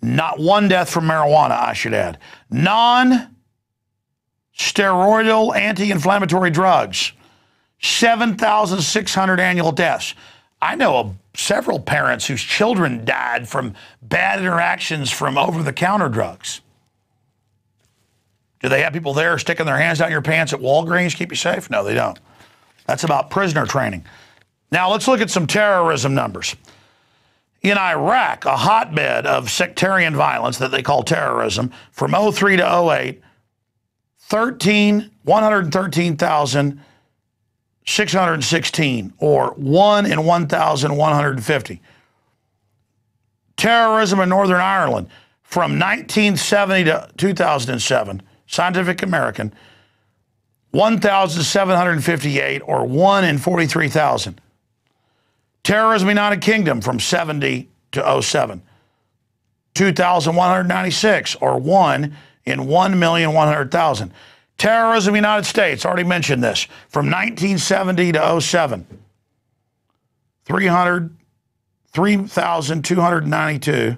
Not one death from marijuana, I should add. Non steroidal anti inflammatory drugs, 7,600 annual deaths. I know of several parents whose children died from bad interactions from over the counter drugs. Do they have people there sticking their hands down your pants at Walgreens keep you safe? No, they don't. That's about prisoner training. Now let's look at some terrorism numbers. In Iraq, a hotbed of sectarian violence that they call terrorism, from 03 to 08, 13, 113,616, or 1 in 1,150. Terrorism in Northern Ireland, from 1970 to 2007, Scientific American, 1,758, or 1 in 43,000. Terrorism in United Kingdom from 70 to 07, 2,196, or 1 in 1,100,000. Terrorism in the United States, already mentioned this, from 1970 to 07, 300, 3,292,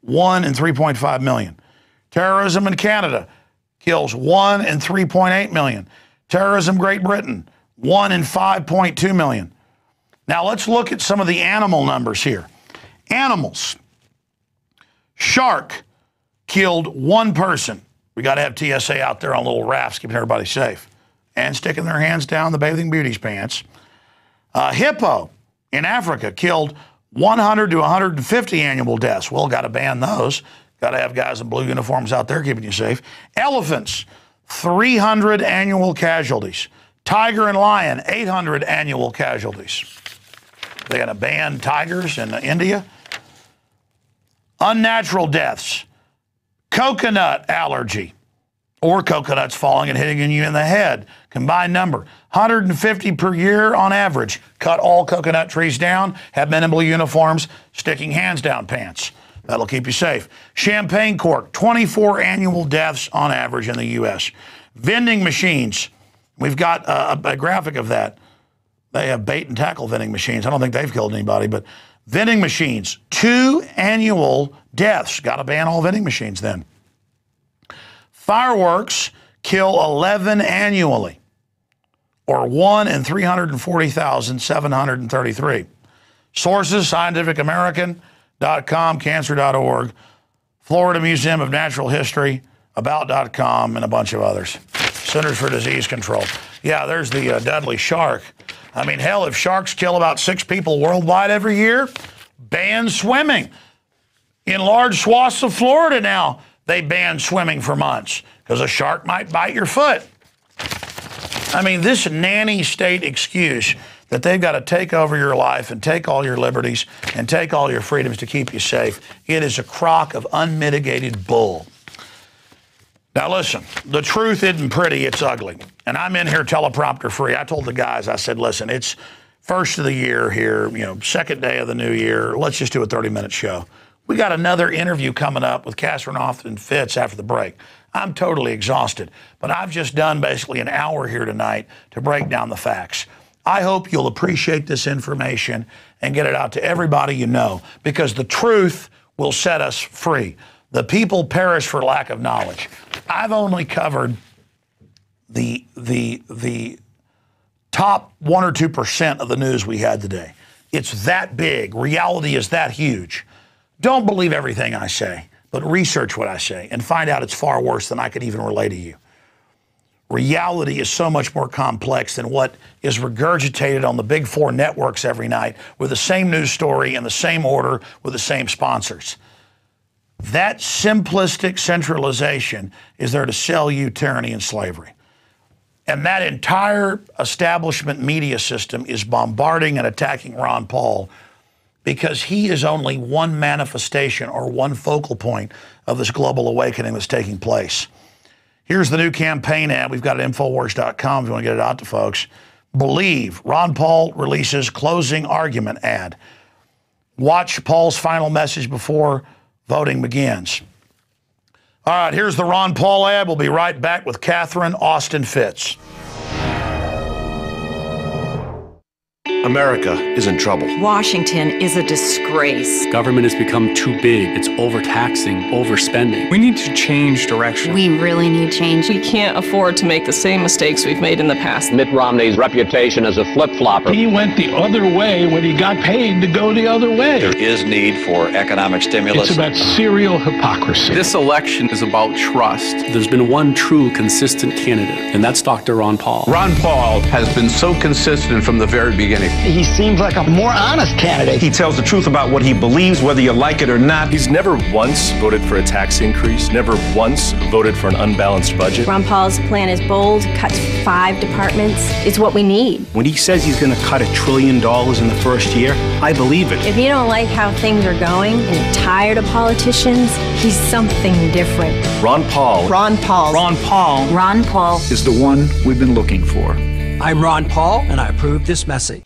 1 in 3.5 million. Terrorism in Canada kills 1 in 3.8 million. Terrorism Great Britain, 1 in 5.2 million. Now let's look at some of the animal numbers here. Animals. Shark killed one person. We got to have TSA out there on little rafts keeping everybody safe and sticking their hands down the bathing beauty's pants. Uh, hippo in Africa killed 100 to 150 annual deaths. Well, got to ban those. Got to have guys in blue uniforms out there keeping you safe. Elephants, 300 annual casualties. Tiger and lion, 800 annual casualties. They're going to ban tigers in India. Unnatural deaths. Coconut allergy or coconuts falling and hitting you in the head. Combined number 150 per year on average. Cut all coconut trees down, have blue uniforms sticking hands down pants. That'll keep you safe. Champagne cork, 24 annual deaths on average in the U.S. Vending machines, we've got a, a graphic of that. They have bait and tackle vending machines. I don't think they've killed anybody, but vending machines, two annual deaths. Got to ban all vending machines then. Fireworks kill 11 annually, or 1 in 340,733. Sources scientificamerican.com, cancer.org, Florida Museum of Natural History, about.com, and a bunch of others. Centers for Disease Control. Yeah, there's the uh, deadly shark. I mean, hell, if sharks kill about six people worldwide every year, ban swimming. In large swaths of Florida now, they ban swimming for months because a shark might bite your foot. I mean, this nanny state excuse that they've got to take over your life and take all your liberties and take all your freedoms to keep you safe, it is a crock of unmitigated bull. Now, listen, the truth isn't pretty, it's ugly. And I'm in here teleprompter free. I told the guys, I said, listen, it's first of the year here, you know, second day of the new year. Let's just do a 30 minute show. We got another interview coming up with Catherine Austin Fitts after the break. I'm totally exhausted, but I've just done basically an hour here tonight to break down the facts. I hope you'll appreciate this information and get it out to everybody you know because the truth will set us free. The people perish for lack of knowledge. I've only covered the the the top one or two percent of the news we had today. It's that big. Reality is that huge. Don't believe everything I say, but research what I say and find out it's far worse than I could even relay to you. Reality is so much more complex than what is regurgitated on the big four networks every night with the same news story in the same order with the same sponsors. That simplistic centralization is there to sell you tyranny and slavery. And that entire establishment media system is bombarding and attacking Ron Paul because he is only one manifestation or one focal point of this global awakening that's taking place. Here's the new campaign ad. We've got it Infowars.com if you want to get it out to folks. Believe Ron Paul releases closing argument ad. Watch Paul's final message before voting begins. All right, here's the Ron Paul ad. We'll be right back with Catherine Austin Fitts. America is in trouble. Washington is a disgrace. Government has become too big. It's overtaxing, overspending. We need to change direction. We really need change. We can't afford to make the same mistakes we've made in the past. Mitt Romney's reputation as a flip-flopper. He went the other way when he got paid to go the other way. There is need for economic stimulus. It's about serial hypocrisy. This election is about trust. There's been one true consistent candidate, and that's Dr. Ron Paul. Ron Paul has been so consistent from the very beginning. He seems like a more honest candidate. He tells the truth about what he believes, whether you like it or not. He's never once voted for a tax increase, never once voted for an unbalanced budget. Ron Paul's plan is bold, cuts five departments. It's what we need. When he says he's going to cut a trillion dollars in the first year, I believe it. If you don't like how things are going and you're tired of politicians, he's something different. Ron Paul. Ron Paul. Ron Paul. Ron Paul is the one we've been looking for. I'm Ron Paul, and I approve this message.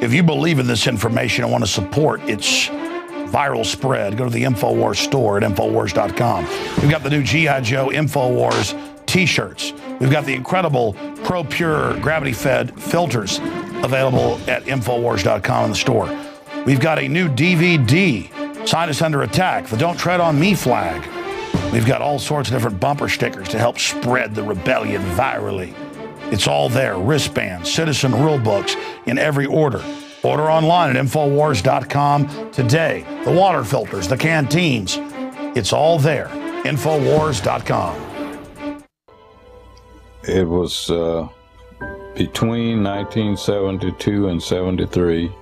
If you believe in this information and want to support its viral spread, go to the InfoWars store at InfoWars.com. We've got the new G.I. Joe InfoWars t shirts. We've got the incredible ProPur gravity fed filters available at InfoWars.com in the store. We've got a new DVD, Scientists Under Attack, the Don't Tread on Me flag. We've got all sorts of different bumper stickers to help spread the rebellion virally. It's all there wristbands, citizen rule books in every order. Order online at Infowars.com today. The water filters, the canteens, it's all there. Infowars.com. It was uh, between 1972 and 73,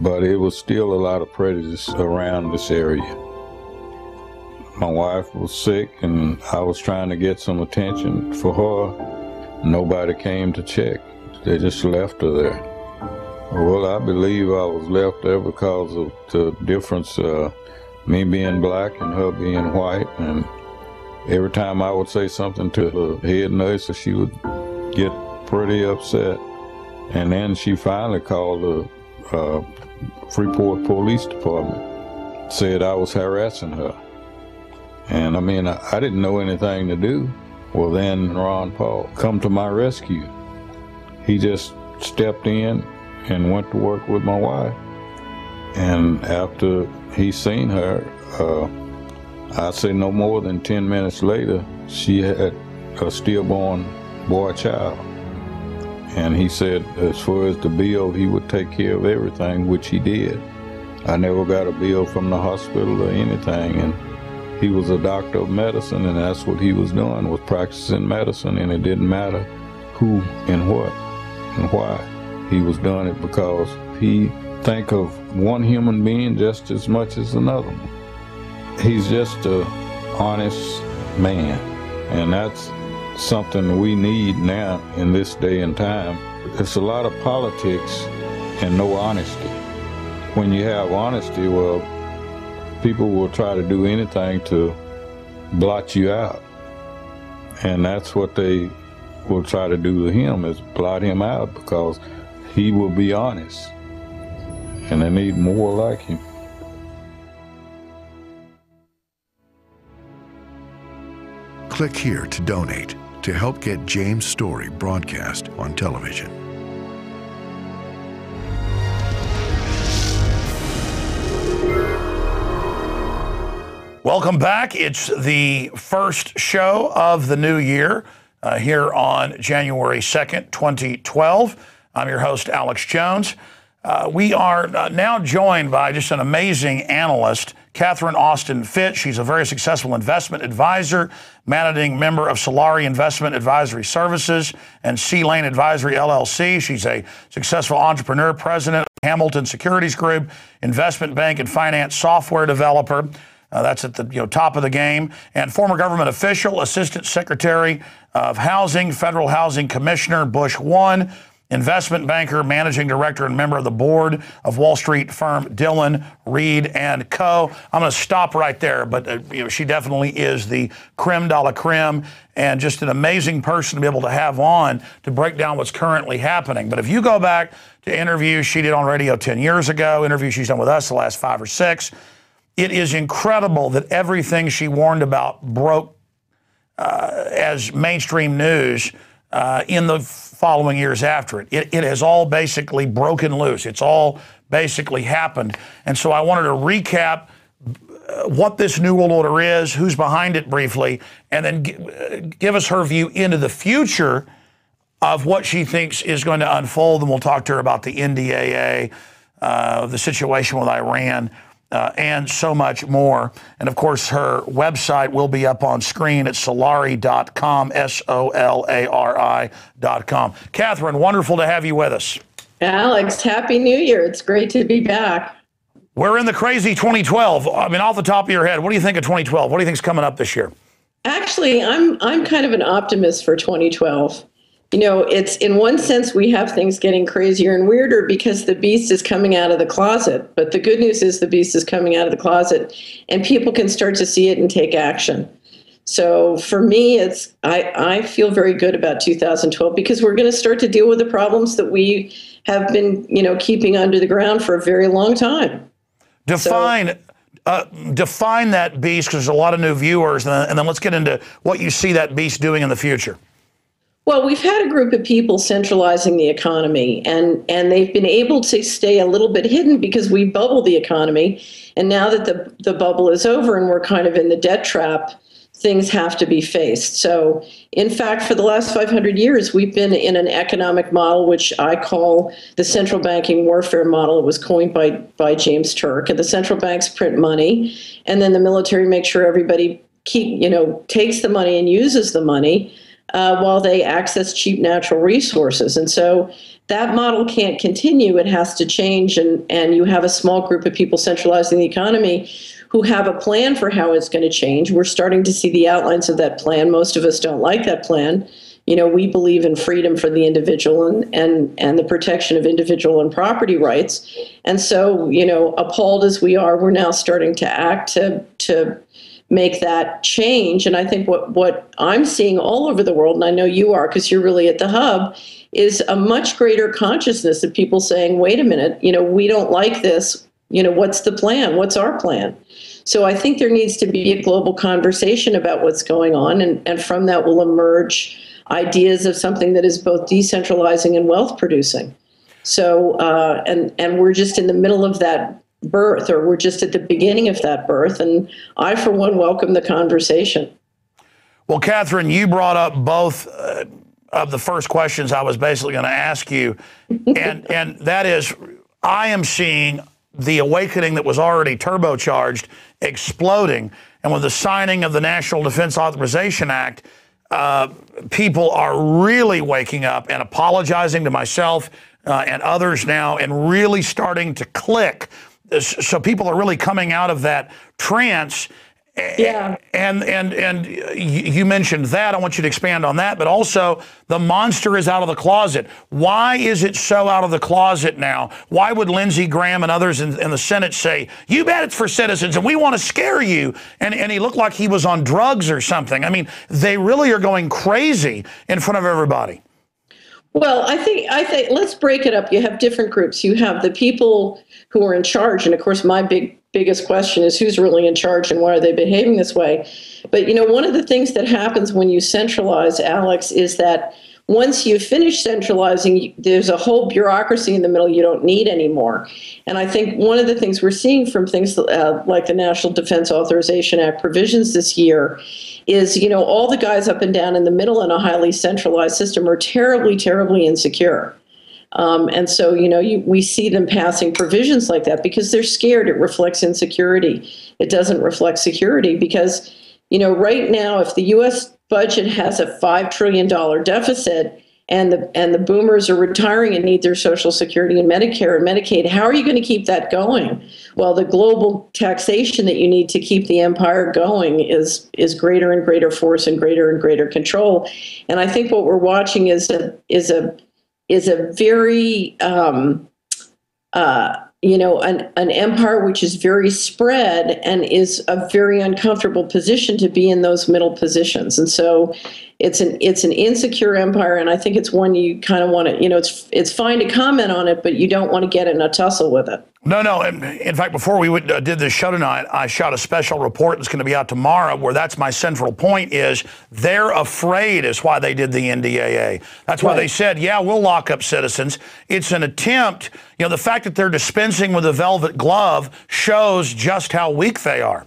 but it was still a lot of prejudice around this area. My wife was sick, and I was trying to get some attention for her. Nobody came to check. They just left her there. Well, I believe I was left there because of the difference, uh, me being black and her being white. And every time I would say something to the head nurse, she would get pretty upset. And then she finally called the uh, Freeport Police Department, said I was harassing her. And I mean, I, I didn't know anything to do. Well, then Ron Paul come to my rescue. He just stepped in and went to work with my wife. And after he seen her, uh, I'd say no more than 10 minutes later, she had a stillborn boy child. And he said, as far as the bill, he would take care of everything, which he did. I never got a bill from the hospital or anything. And he was a doctor of medicine, and that's what he was doing, was practicing medicine, and it didn't matter who and what and why. He was doing it because he think of one human being just as much as another. He's just a honest man, and that's something we need now in this day and time. It's a lot of politics and no honesty. When you have honesty, well, people will try to do anything to blot you out. And that's what they will try to do to him is blot him out because he will be honest. And they need more like him. Click here to donate to help get James' story broadcast on television. Welcome back. It's the first show of the new year uh, here on January 2nd, 2012. I'm your host, Alex Jones. Uh, we are uh, now joined by just an amazing analyst, Catherine Austin Fitts. She's a very successful investment advisor, managing member of Solari Investment Advisory Services and C Lane Advisory LLC. She's a successful entrepreneur, president of Hamilton Securities Group, investment bank and finance software developer. Uh, that's at the you know, top of the game. And former government official, Assistant Secretary of Housing, Federal Housing Commissioner, Bush 1, investment banker, managing director, and member of the board of Wall Street firm Dillon, Read and Co. I'm going to stop right there, but uh, you know, she definitely is the creme de la creme and just an amazing person to be able to have on to break down what's currently happening. But if you go back to interviews she did on radio 10 years ago, interviews she's done with us the last five or six, it is incredible that everything she warned about broke uh, as mainstream news uh, in the following years after it. It, it has all basically broken loose. It's all basically happened. And so I wanted to recap uh, what this New World Order is, who's behind it briefly, and then uh, give us her view into the future of what she thinks is going to unfold. And we'll talk to her about the NDAA, uh, the situation with Iran. Uh, and so much more. And of course, her website will be up on screen at solari.com, S O L A R I.com. Catherine, wonderful to have you with us. Alex, Happy New Year. It's great to be back. We're in the crazy 2012. I mean, off the top of your head, what do you think of 2012? What do you think is coming up this year? Actually, I'm I'm kind of an optimist for 2012 you know, it's in one sense we have things getting crazier and weirder because the beast is coming out of the closet. But the good news is the beast is coming out of the closet and people can start to see it and take action. So for me, it's I, I feel very good about 2012 because we're going to start to deal with the problems that we have been, you know, keeping under the ground for a very long time. Define so, uh, define that beast because there's a lot of new viewers, and and then let's get into what you see that beast doing in the future. Well, we've had a group of people centralizing the economy, and, and they've been able to stay a little bit hidden because we bubbled the economy. And now that the, the bubble is over and we're kind of in the debt trap, things have to be faced. So, in fact, for the last 500 years, we've been in an economic model which I call the central banking warfare model. It was coined by, by James Turk. And the central banks print money, and then the military makes sure everybody keep, you know, takes the money and uses the money uh, while they access cheap natural resources. And so that model can't continue. It has to change. And, and you have a small group of people centralizing the economy who have a plan for how it's going to change. We're starting to see the outlines of that plan. Most of us don't like that plan. You know, we believe in freedom for the individual and, and, and the protection of individual and property rights. And so, you know, appalled as we are, we're now starting to act to, to make that change. And I think what, what I'm seeing all over the world, and I know you are because you're really at the hub, is a much greater consciousness of people saying, wait a minute, you know, we don't like this. You know, what's the plan? What's our plan? So I think there needs to be a global conversation about what's going on, and, and from that will emerge ideas of something that is both decentralizing and wealth producing. So, uh, and and we're just in the middle of that birth or we're just at the beginning of that birth. And I, for one, welcome the conversation. Well, Catherine, you brought up both uh, of the first questions I was basically going to ask you. and, and that is, I am seeing the awakening that was already turbocharged exploding. And with the signing of the National Defense Authorization Act, uh, people are really waking up and apologizing to myself uh, and others now and really starting to click so people are really coming out of that trance. Yeah. And and and you mentioned that. I want you to expand on that, but also the monster is out of the closet. Why is it so out of the closet now? Why would Lindsey Graham and others in, in the Senate say, "You bet it's for citizens, and we want to scare you"? And and he looked like he was on drugs or something. I mean, they really are going crazy in front of everybody. Well, I think I think let's break it up. You have different groups. You have the people who are in charge. And of course, my big biggest question is who's really in charge and why are they behaving this way? But you know, one of the things that happens when you centralize, Alex, is that once you finish centralizing, there's a whole bureaucracy in the middle you don't need anymore. And I think one of the things we're seeing from things uh, like the National Defense Authorization Act provisions this year is, you know, all the guys up and down in the middle in a highly centralized system are terribly, terribly insecure. Um, and so, you know, you, we see them passing provisions like that because they're scared. It reflects insecurity. It doesn't reflect security because, you know, right now, if the U.S. budget has a $5 trillion deficit, and the and the boomers are retiring and need their social security and medicare and medicaid how are you going to keep that going? Well the global taxation that you need to keep the empire going is is greater and greater force and greater and greater control. And i think what we're watching is a is a is a very um, uh, you know an, an empire which is very spread and is a very uncomfortable position to be in those middle positions. And so it's an it's an insecure empire and i think it's one you kind of want to you know it's it's fine to comment on it but you don't want to get in a tussle with it No, no. In, in fact, before we would, uh, did this show tonight, I shot a special report that's going to be out tomorrow where that's my central point is they're afraid is why they did the NDAA. That's why they said, yeah, we'll lock up citizens. It's an attempt, you know, the fact that they're dispensing with a velvet glove shows just how weak they are.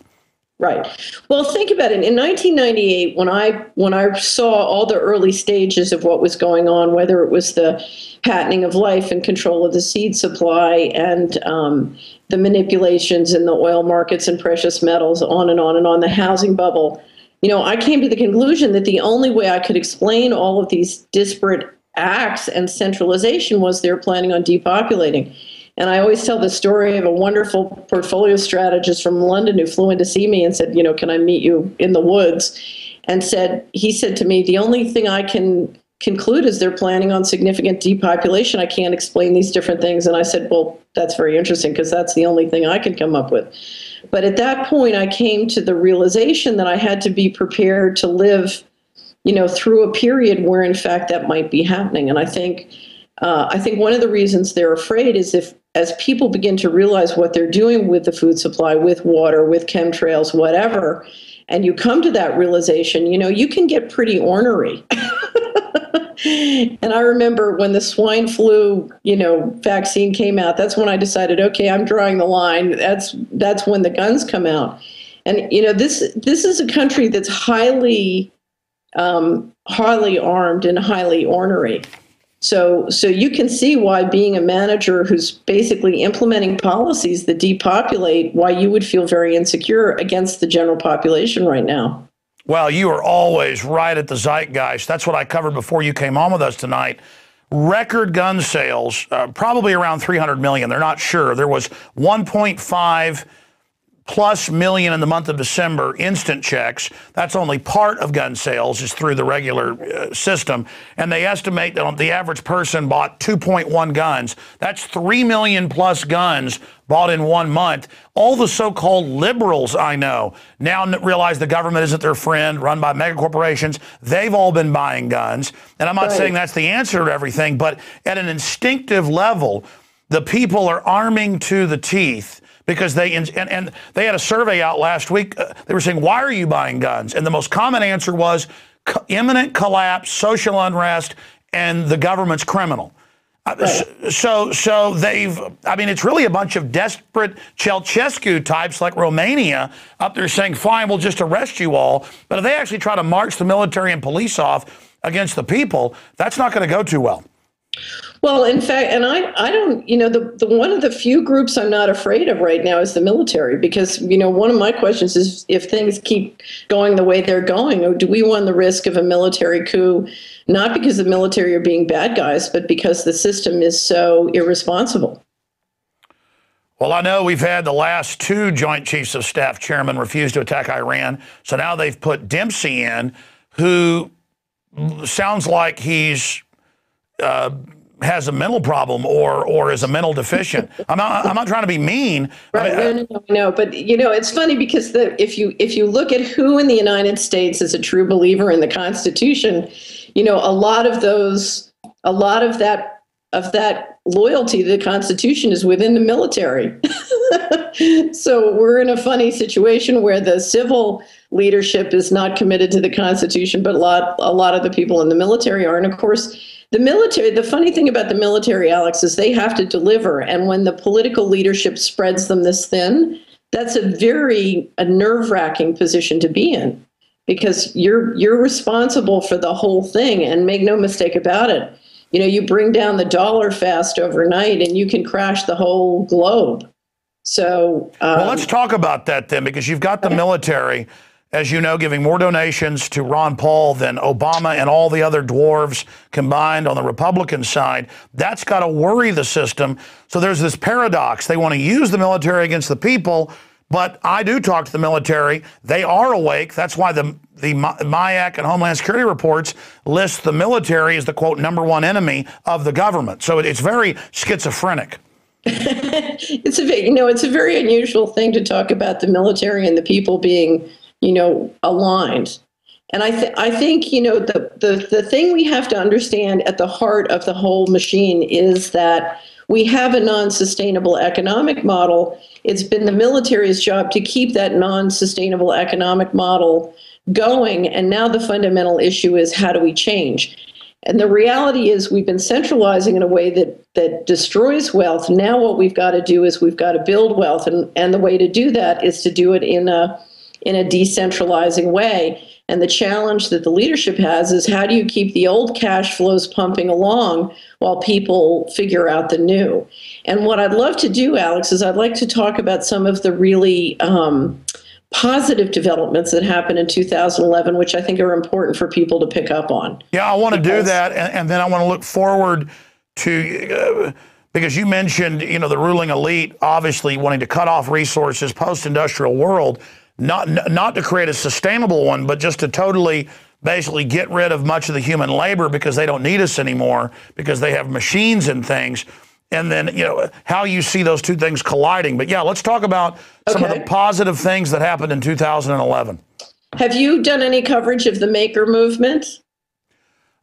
Right. Well, think about it. In 1998, when I when I saw all the early stages of what was going on, whether it was the patenting of life and control of the seed supply and um, the manipulations in the oil markets and precious metals, on and on and on, the housing bubble, you know, I came to the conclusion that the only way I could explain all of these disparate acts and centralization was they're planning on depopulating. And I always tell the story of a wonderful portfolio strategist from London who flew in to see me and said, you know, can I meet you in the woods? And said, he said to me, the only thing I can conclude is they're planning on significant depopulation. I can't explain these different things. And I said, well, that's very interesting because that's the only thing I can come up with. But at that point, I came to the realization that I had to be prepared to live, you know, through a period where, in fact, that might be happening. And I think, uh, I think one of the reasons they're afraid is if as people begin to realize what they're doing with the food supply, with water, with chemtrails, whatever, and you come to that realization, you know, you can get pretty ornery. and I remember when the swine flu, you know, vaccine came out, that's when I decided, okay, I'm drawing the line. That's that's when the guns come out. And you know, this this is a country that's highly um, highly armed and highly ornery. So, so you can see why being a manager who's basically implementing policies that depopulate, why you would feel very insecure against the general population right now. Well, you are always right at the zeitgeist. That's what I covered before you came on with us tonight. Record gun sales, uh, probably around 300 million. They're not sure. There was 1.5 plus million in the month of December instant checks. That's only part of gun sales is through the regular uh, system. And they estimate that the average person bought 2.1 guns. That's 3 million plus guns bought in one month. All the so-called liberals I know now realize the government isn't their friend, run by mega corporations. They've all been buying guns. And I'm not right. saying that's the answer to everything, but at an instinctive level, the people are arming to the teeth because they and, and they had a survey out last week. Uh, they were saying, "Why are you buying guns?" And the most common answer was co- imminent collapse, social unrest, and the government's criminal. Uh, right. So, so they've. I mean, it's really a bunch of desperate Ceausescu types like Romania up there saying, "Fine, we'll just arrest you all." But if they actually try to march the military and police off against the people, that's not going to go too well. Well, in fact, and I, I don't, you know, the, the one of the few groups I'm not afraid of right now is the military because, you know, one of my questions is if things keep going the way they're going, do we run the risk of a military coup, not because the military are being bad guys, but because the system is so irresponsible? Well, I know we've had the last two Joint Chiefs of Staff chairmen refuse to attack Iran. So now they've put Dempsey in, who sounds like he's uh, has a mental problem or or is a mental deficient. I'm not I'm not trying to be mean. Right. I mean, no, no, no, But you know, it's funny because the if you if you look at who in the United States is a true believer in the Constitution, you know, a lot of those a lot of that of that loyalty to the Constitution is within the military. so we're in a funny situation where the civil leadership is not committed to the Constitution, but a lot a lot of the people in the military are. And of course, the military, the funny thing about the military, Alex, is they have to deliver. And when the political leadership spreads them this thin, that's a very a nerve-wracking position to be in because you're you're responsible for the whole thing. And make no mistake about it you know you bring down the dollar fast overnight and you can crash the whole globe. So um, well let's talk about that then because you've got the military as you know, giving more donations to Ron Paul than Obama and all the other dwarves combined on the Republican side. That's got to worry the system. So there's this paradox. They want to use the military against the people, but I do talk to the military. They are awake. That's why the the MIAC and Homeland Security reports list the military as the quote number one enemy of the government. So it's very schizophrenic. it's a you know it's a very unusual thing to talk about the military and the people being you know, aligned. And I, th- I think, you know, the, the, the thing we have to understand at the heart of the whole machine is that we have a non sustainable economic model. It's been the military's job to keep that non sustainable economic model going. And now the fundamental issue is how do we change? And the reality is we've been centralizing in a way that that destroys wealth. Now what we've got to do is we've got to build wealth and, and the way to do that is to do it in a in a decentralizing way. And the challenge that the leadership has is how do you keep the old cash flows pumping along while people figure out the new? And what I'd love to do, Alex, is I'd like to talk about some of the really um, positive developments that happened in 2011, which I think are important for people to pick up on. Yeah, I want to do that, and, and, then I want to look forward to. Uh, because you mentioned, you know, the ruling elite obviously wanting to cut off resources post-industrial world, not not to create a sustainable one, but just to totally basically get rid of much of the human labor because they don't need us anymore because they have machines and things and then you know how you see those two things colliding. But yeah, let's talk about some of the positive things that happened in 2011. Have you done any coverage of the maker movement?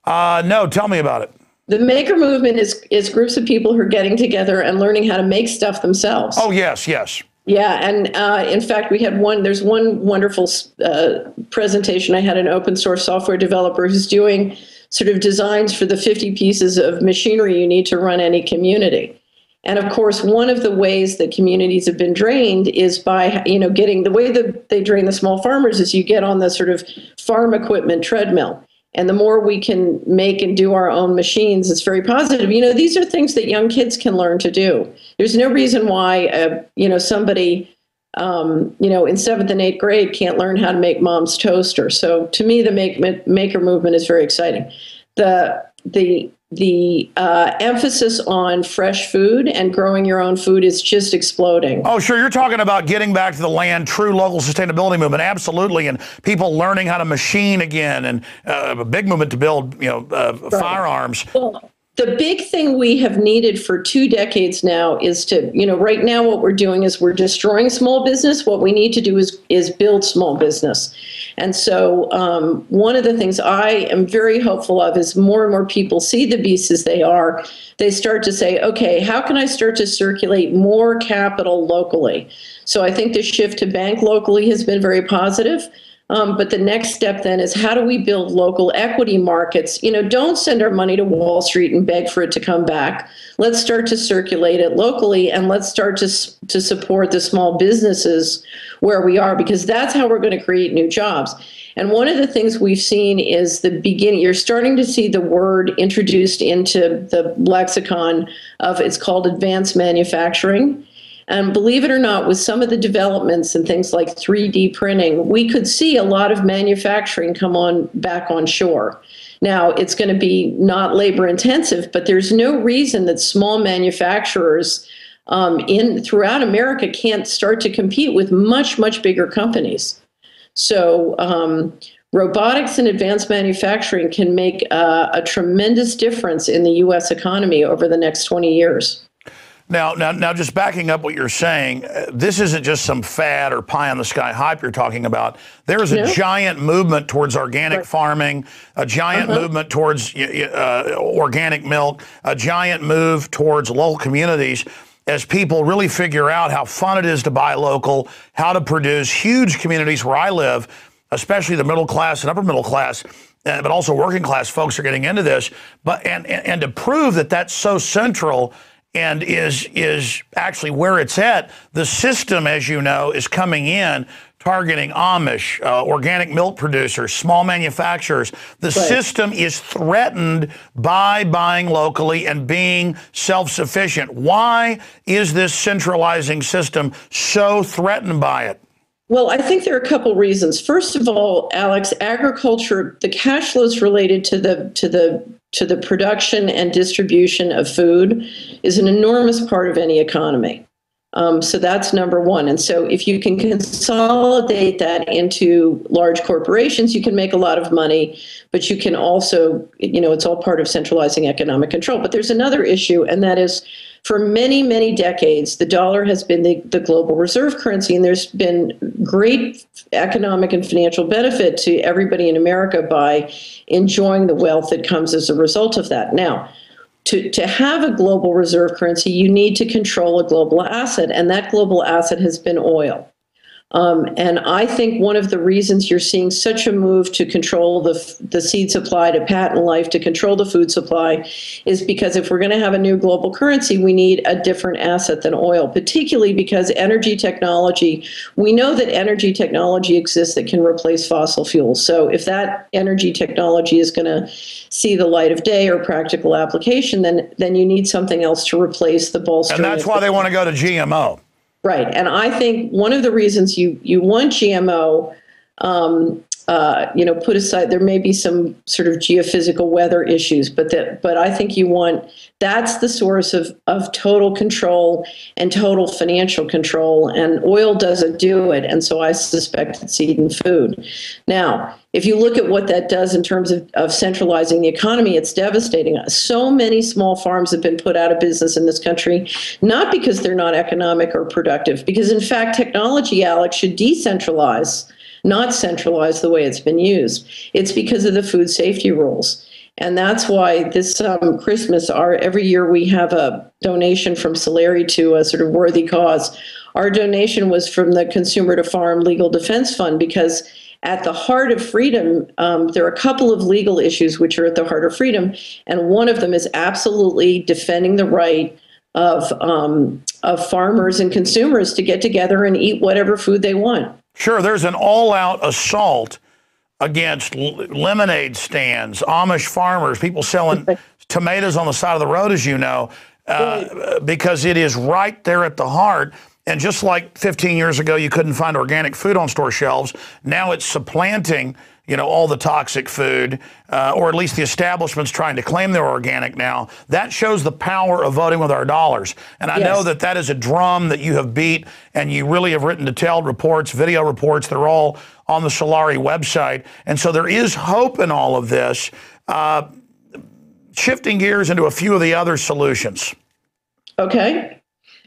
Uh, no, tell me about it. The maker movement is is groups of people who are getting together and learning how to make stuff themselves. Oh yes, yes. Yeah, and uh, in fact, we had one. There's one wonderful uh, presentation. I had an open source software developer who's doing sort of designs for the 50 pieces of machinery you need to run any community. And of course, one of the ways that communities have been drained is by, you know, getting the way that they drain the small farmers is you get on the sort of farm equipment treadmill. And the more we can make and do our own machines, it's very positive. You know, these are things that young kids can learn to do. There's no reason why, uh, you know, somebody um, you know, in seventh and eighth grade can't learn how to make mom's toaster. So to me, the make, maker movement is very exciting. The the the uh, emphasis on fresh food and growing your own food is just exploding. Oh, sure. You're talking about getting back to the land, true local sustainability movement, absolutely, and people learning how to machine again, and uh, a big movement to build, you know, uh, right. firearms. Well, the big thing we have needed for two decades now is to you know right now what we're doing is we're destroying small business. What we need to do is is build small business. And so um, one of the things i am very hopeful of is more and more people see the beasts as they are. They start to say okay how can i start to circulate more capital locally? So i think the shift to bank locally has been very positive um, but the next step then is how do we build local equity markets? You know, don't send our money to Wall Street and beg for it to come back. Let's start to circulate it locally and let's start to, to support the small businesses where we are because that's how we're going to create new jobs. And one of the things we've seen is the beginning, you're starting to see the word introduced into the lexicon of it's called advanced manufacturing. And believe it or not, with some of the developments and things like 3D printing, we could see a lot of manufacturing come on back on shore. Now, it's going to be not labor intensive, but there's no reason that small manufacturers um, in throughout America can't start to compete with much, much bigger companies. So, um, robotics and advanced manufacturing can make uh, a tremendous difference in the U.S. economy over the next 20 years. Now, now, now, just backing up what you're saying, uh, this isn't just some fad or pie in the sky hype you're talking about. There is a no. giant movement towards organic right. farming, a giant uh-huh. movement towards uh, organic milk, a giant move towards local communities as people really figure out how fun it is to buy local, how to produce huge communities where I live, especially the middle class and upper middle class. Uh, but also working class folks are getting into this, but and, and and to prove that that's so central and is is actually where it's at. The system, as you know, is coming in targeting Amish, uh, organic milk producers, small manufacturers. The right. system is threatened by buying locally and being self-sufficient. Why is this centralizing system so threatened by it? Well, I think there are a couple reasons. First of all, Alex, agriculture, the cash flows related to the to the to the production and distribution of food is an enormous part of any economy. Um, so that's number one. And so if you can consolidate that into large corporations, you can make a lot of money, but you can also, you know, it's all part of centralizing economic control. But there's another issue, and that is for many, many decades, the dollar has been the, the global reserve currency, and there's been great economic and financial benefit to everybody in America by enjoying the wealth that comes as a result of that. Now, to, to have a global reserve currency, you need to control a global asset, and that global asset has been oil. Um, and I think one of the reasons you're seeing such a move to control the, the seed supply, to patent life, to control the food supply, is because if we're going to have a new global currency, we need a different asset than oil, particularly because energy technology, we know that energy technology exists that can replace fossil fuels. So if that energy technology is going to see the light of day or practical application, then, then you need something else to replace the bolster. And that's why they want to go to GMO. Right, and I think one of the reasons you you want GMO, um, uh, you know, put aside there may be some sort of geophysical weather issues, but that but I think you want that's the source of of total control and total financial control, and oil doesn't do it, and so I suspect it's eating food. Now, if you look at what that does in terms of, of centralizing the economy, it's devastating. So many small farms have been put out of business in this country, not because they're not economic or productive, because in fact, technology, Alex, should decentralize, not centralized the way it's been used. It's because of the food safety rules. And that's why this um, Christmas, our every year we have a donation from Solari to a sort of worthy cause. Our donation was from the Consumer to Farm Legal Defense Fund because at the heart of freedom, um, there are a couple of legal issues which are at the heart of freedom, and one of them is absolutely defending the right of um, of farmers and consumers to get together and eat whatever food they want. Sure, there's an all-out assault against lemonade stands, Amish farmers, people selling tomatoes on the side of the road, as you know, uh, because it is right there at the heart. And just like 15 years ago, you couldn't find organic food on store shelves, now it's supplanting you know, all the toxic food, uh, or at least the establishment's trying to claim they're organic now. That shows the power of voting with our dollars. And I yes. know that that is a drum that you have beat, and you really have written detailed reports, video reports. They're all on the Solari website. And so there is hope in all of this. Uh, shifting gears into a few of the other solutions. Okay.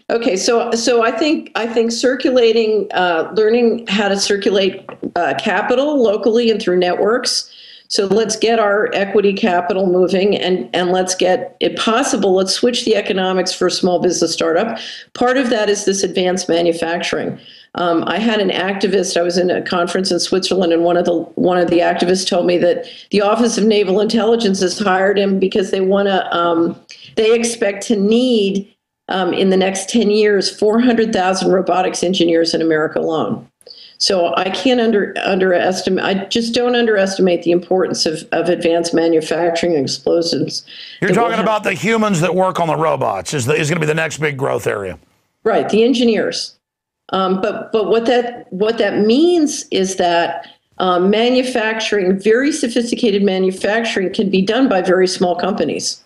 Okay, so so I think I think circulating, uh, learning how to circulate uh, capital locally and through networks. So let's get our equity capital moving, and and let's get it possible. Let's switch the economics for small business startup. Part of that is this advanced manufacturing. Um, I had an activist. I was in a conference in Switzerland, and one of the one of the activists told me that the Office of Naval Intelligence has hired him because they want to. Um, they expect to need um, in the next 10 years 400,000 robotics engineers in America alone. So I can't under underestimate. I just don't underestimate the importance of, of advanced manufacturing explosives. You're talking about the humans that work on the robots is the, is going to be the next big growth area. Right, the engineers. Um, but but what that what that means is that um, manufacturing, very sophisticated manufacturing, can be done by very small companies.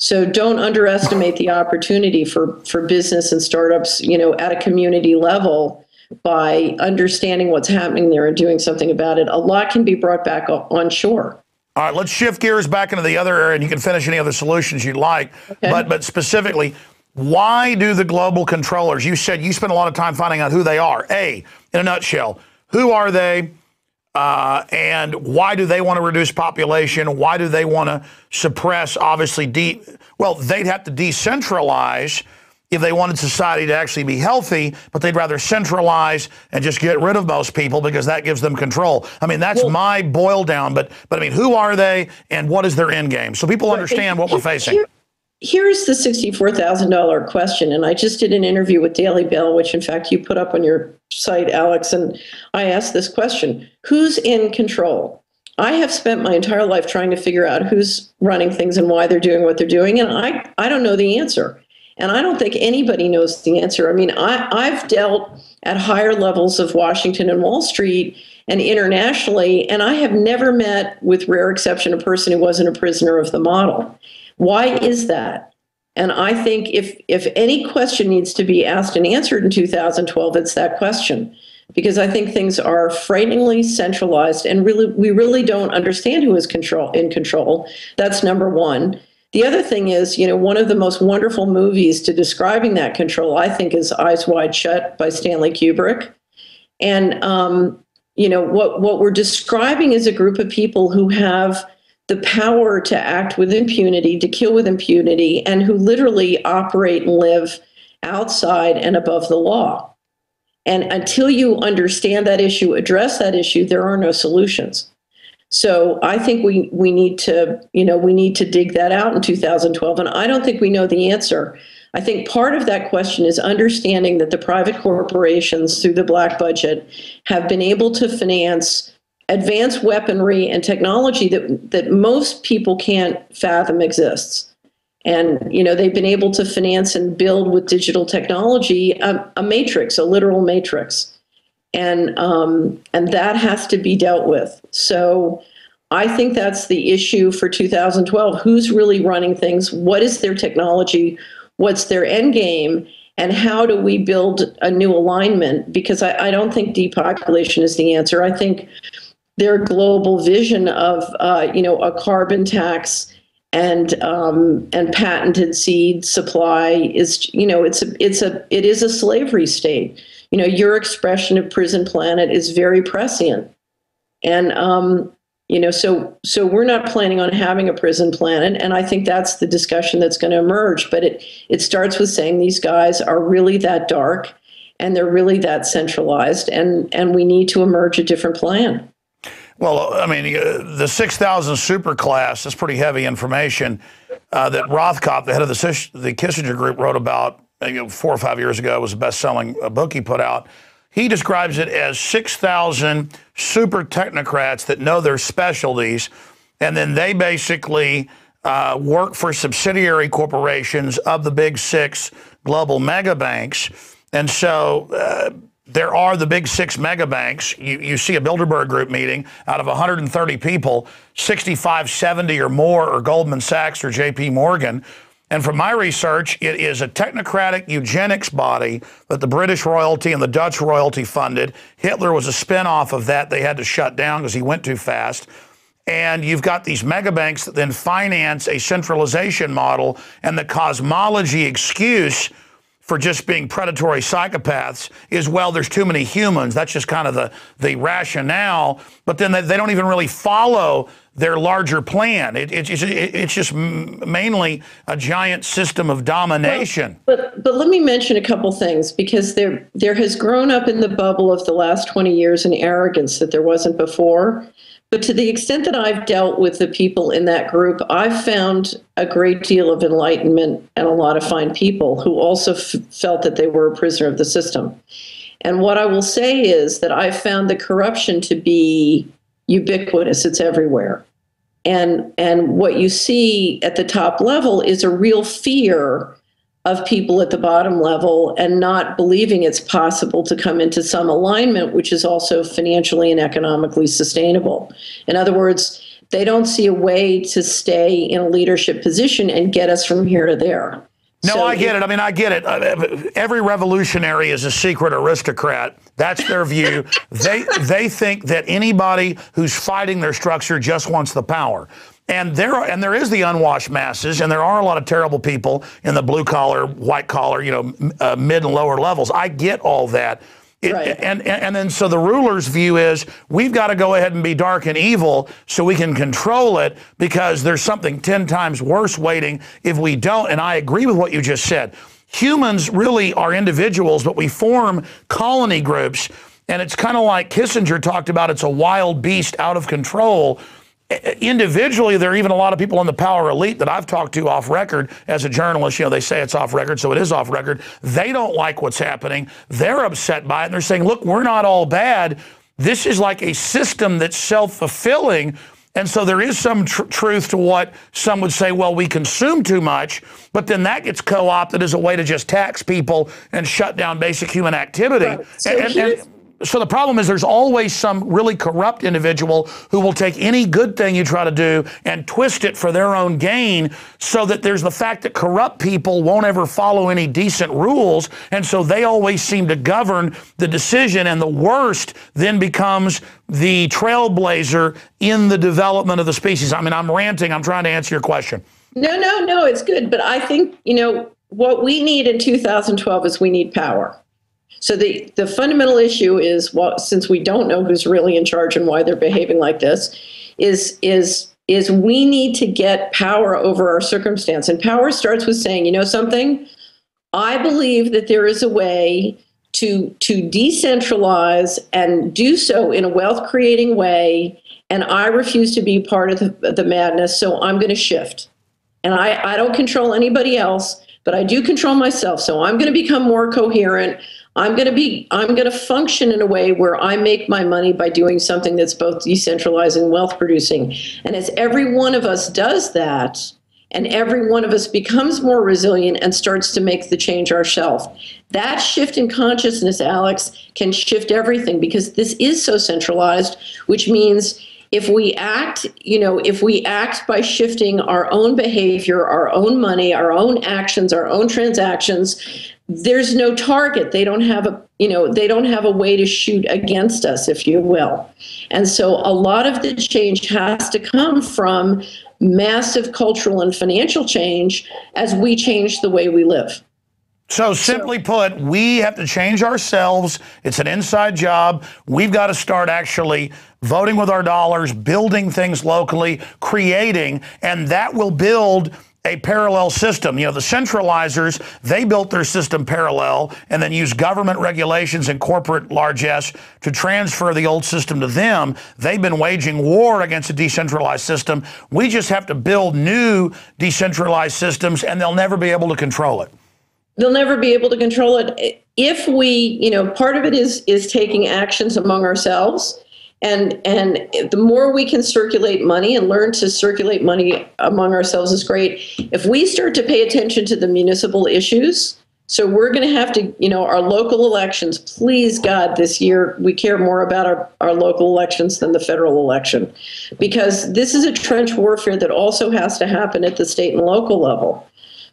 So don't underestimate the opportunity for, for business and startups, you know, at a community level by understanding what's happening there and doing something about it. A lot can be brought back on shore. All right, let's shift gears back into the other area, and you can finish any other solutions you'd like. Okay. But but specifically, why do the global controllers? You said you spend a lot of time finding out who they are. A, in a nutshell, who are they? Uh, and why do they want to reduce population? Why do they want to suppress, obviously, de- well, they'd have to decentralize if they wanted society to actually be healthy, but they'd rather centralize and just get rid of most people because that gives them control. I mean, that's well, my boil down, but but I mean, who are they and what is their end game? So people understand what we're facing. Here, here's the $64,000 question. And I just did an interview with Daily Bell, which in fact you put up on your site, Alex. And I asked this question Who's in control? I have spent my entire life trying to figure out who's running things and why they're doing what they're doing. And I, I don't know the answer. And I don't think anybody knows the answer. I mean, I, I've dealt at higher levels of Washington and Wall Street and internationally, and I have never met, with rare exception, a person who wasn't a prisoner of the model. Why is that? And I think if if any question needs to be asked and answered in 2012, it's that question. Because I think things are frighteningly centralized and really we really don't understand who is control in control. That's number one. The other thing is, you know, one of the most wonderful movies to describing that control, I think, is Eyes Wide Shut by Stanley Kubrick. And um, you know, what what we're describing is a group of people who have the power to act with impunity, to kill with impunity, and who literally operate and live outside and above the law. And until you understand that issue, address that issue, there are no solutions. So I think we we need to, you know, we need to dig that out in 2012. And I don't think we know the answer. I think part of that question is understanding that the private corporations through the black budget have been able to finance advanced weaponry and technology that that most people can't fathom exists. And you know they've been able to finance and build with digital technology a, a matrix, a literal matrix, and um, and that has to be dealt with. So I think that's the issue for 2012. Who's really running things? What is their technology? What's their end game? And how do we build a new alignment? Because I, I don't think depopulation is the answer. I think their global vision of uh, you know a carbon tax and um, and patented seed supply is you know it's a it's a it is a slavery state. You know your expression of prison planet is very prescient, and um, you know so so we're not planning on having a prison planet, and I think that's the discussion that's going to emerge. But it it starts with saying these guys are really that dark, and they're really that centralized, and and we need to emerge a different plan. Well, I mean, uh, the 6,000 superclass is pretty heavy information uh, that Rothkopf, the head of the, the Kissinger Group, wrote about know, four or five years ago. It was a best-selling uh, book he put out. He describes it as 6,000 super technocrats that know their specialties, and then they basically uh, work for subsidiary corporations of the big six global mega banks. And so uh, there are the big six mega banks. You, you see a Bilderberg Group meeting out of 130 people, 65, 70 or more are Goldman Sachs or JP Morgan. And from my research, it is a technocratic eugenics body that the British royalty and the Dutch royalty funded. Hitler was a spinoff of that. They had to shut down because he went too fast. And you've got these mega banks that then finance a centralization model and the cosmology excuse for just being predatory psychopaths is well there's too many humans. That's just kind of the the rationale. But then they, they don't even really follow their larger plan. It, it, it, it's just mainly a giant system of domination. Well, but but let me mention a couple things because there there has grown up in the bubble of the last 20 years an arrogance that there wasn't before but to the extent that I've dealt with the people in that group, I've found a great deal of enlightenment and a lot of fine people who also felt that they were a prisoner of the system. And what I will say is that I've found the corruption to be ubiquitous, it's everywhere. And, and what you see at the top level is a real fear of people at the bottom level and not believing it's possible to come into some alignment, which is also financially and economically sustainable. In other words, they don't see a way to stay in a leadership position and get us from here to there. No, so I get it. I mean, I get it. Uh, every revolutionary is a secret aristocrat. That's their view. they they think that anybody who's fighting their structure just wants the power. And there are, and there is the unwashed masses, and there are a lot of terrible people in the blue collar, white collar, you know, uh, mid and lower levels. I get all that. It, right. and, and, and then so the ruler's view is we've got to go ahead and be dark and evil so we can control it because there's something 10 times worse waiting if we don't. And I agree with what you just said. Humans really are individuals, but we form colony groups. And it's kind of like Kissinger talked about it's a wild beast out of control individually, there are even a lot of people in the power elite that I've talked to off record as a journalist. You know, they say it's off record, so it is off record. They don't like what's happening. They're upset by it. And they're saying, look, we're not all bad. This is like a system that's self fulfilling. And so there is some tr- truth to what some would say, well, we consume too much, but then that gets co opted as a way to just tax people and shut down basic human activity. Right. So and, and, and, so the problem is there's always some really corrupt individual who will take any good thing you try to do and twist it for their own gain so that there's the fact that corrupt people won't ever follow any decent rules and so they always seem to govern the decision and the worst then becomes the trailblazer in the development of the species. I mean I'm ranting, I'm trying to answer your question. No, no, no, it's good, but I think, you know, what we need in 2012 is we need power. So the, the fundamental issue is, well, since we don't know who's really in charge and why they're behaving like this, is is is we need to get power over our circumstance. And power starts with saying, you know something? I believe that there is a way to to decentralize and do so in a wealth creating way and I refuse to be part of the, the madness, so I'm going to shift. And I, I don't control anybody else, but I do control myself. So I'm going to become more coherent. I'm going to be I'm going to function in a way where I make my money by doing something that's both decentralized and wealth producing. And as every one of us does that, and every one of us becomes more resilient and starts to make the change ourselves. That shift in consciousness, Alex, can shift everything because this is so centralized, which means if we act, you know, if we act by shifting our own behavior, our own money, our own actions, our own transactions, there's no target. They don't have a, you know, they don't have a way to shoot against us, if you will. And so a lot of the change has to come from massive cultural and financial change as we change the way we live. So, simply put, we have to change ourselves. It's an inside job. We've got to start actually voting with our dollars, building things locally, creating, and that will build a parallel system. You know, the centralizers, they built their system parallel and then used government regulations and corporate largesse to transfer the old system to them. They've been waging war against a decentralized system. We just have to build new decentralized systems and they'll never be able to control it. They'll never be able to control it. If we, you know, part of it is is taking actions among ourselves and and the more we can circulate money and learn to circulate money among ourselves is great. If we start to pay attention to the municipal issues so we're going to have to you know our local elections. Please god this year we care more about our, our local elections than the federal election. Because this is a trench warfare that also has to happen at the state and local level.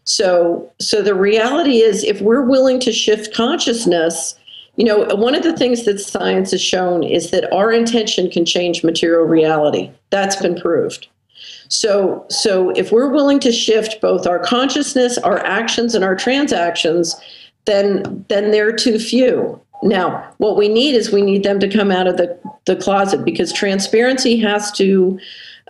So so the reality is if we're willing to shift consciousness you know, one of the things that science has shown is that our intention can change material reality. That's been proved. So, so if we're willing to shift both our consciousness, our actions, and our transactions, then then they're too few. Now, what we need is we need them to come out of the, the closet because transparency has to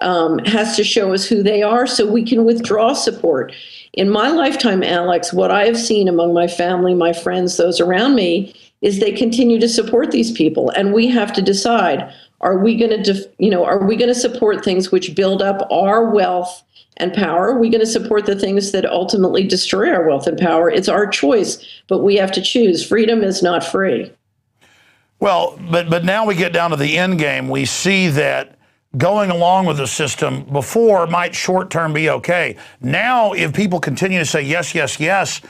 um, has to show us who they are so we can withdraw support. In my lifetime, Alex, what I have seen among my family, my friends, those around me, is they continue to support these people. And we have to decide are we going to def- you know are we going to support things which build up our wealth and power? Are we going to support the things that ultimately destroy our wealth and power? It's our choice but we have to choose. Freedom is not free. Well but but now we get down to the end game. We see that going along with the system before might short term be okay. Now if people continue to say yes yes yes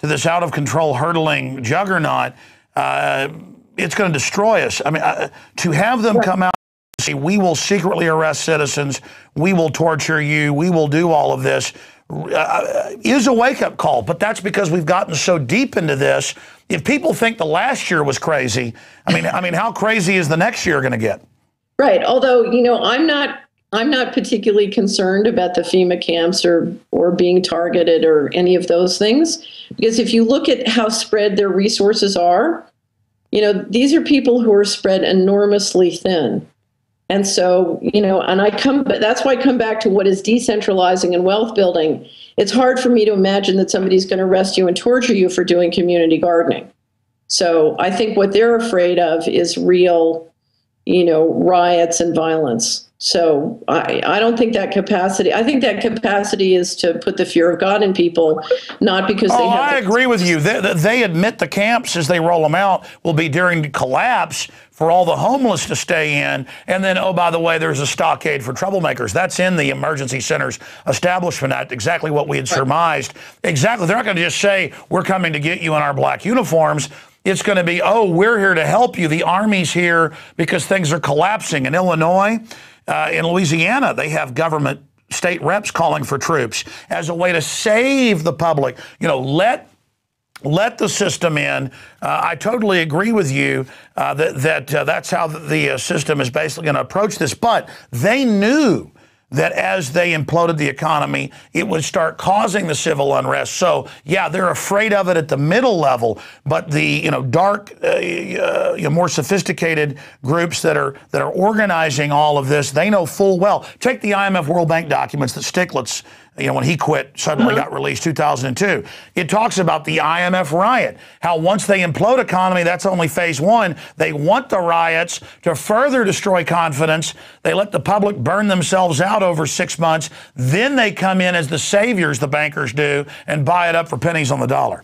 to this out of control hurtling juggernaut uh, it's going to destroy us. I mean, uh, to have them come out and say, we will secretly arrest citizens, we will torture you, we will do all of this, uh, is a wake up call. But that's because we've gotten so deep into this. If people think the last year was crazy, I mean, I mean, how crazy is the next year going to get? Right. Although, you know, I'm not I'm not particularly concerned about the FEMA camps or or being targeted or any of those things because if you look at how spread their resources are, you know, these are people who are spread enormously thin. And so, you know, and I come but that's why I come back to what is decentralizing and wealth building. It's hard for me to imagine that somebody's going to arrest you and torture you for doing community gardening. So, I think what they're afraid of is real, you know, riots and violence. So I, I don't think that capacity. I think that capacity is to put the fear of God in people, not because they. Oh, I agree with you. They, they admit the camps as they roll them out will be during collapse for all the homeless to stay in, and then oh by the way, there's a stockade for troublemakers. That's in the Emergency Centers Establishment Act. Exactly what we had surmised. Exactly. They're not going to just say we're coming to get you in our black uniforms. It's going to be, oh, we're here to help you. The Army's here because things are collapsing. In Illinois, uh, in Louisiana, they have government state reps calling for troops as a way to save the public. You know, let let the system in. Uh, I totally agree with you uh, that that uh, that's how the, uh, system is basically going to approach this. But they knew that as they imploded the economy, it would start causing the civil unrest. So, yeah, they're afraid of it at the middle level, but the you know dark, uh, uh, you know, more sophisticated groups that are that are organizing all of this, they know full well. Take the IMF World Bank documents that Stiglitz you know, when he quit, suddenly mm-hmm. got released 2002. It talks about the IMF riot, how once they implode economy, that's only phase one. They want the riots to further destroy confidence. They let the public burn themselves out over six months. Then they come in as the saviors, the bankers do, and buy it up for pennies on the dollar.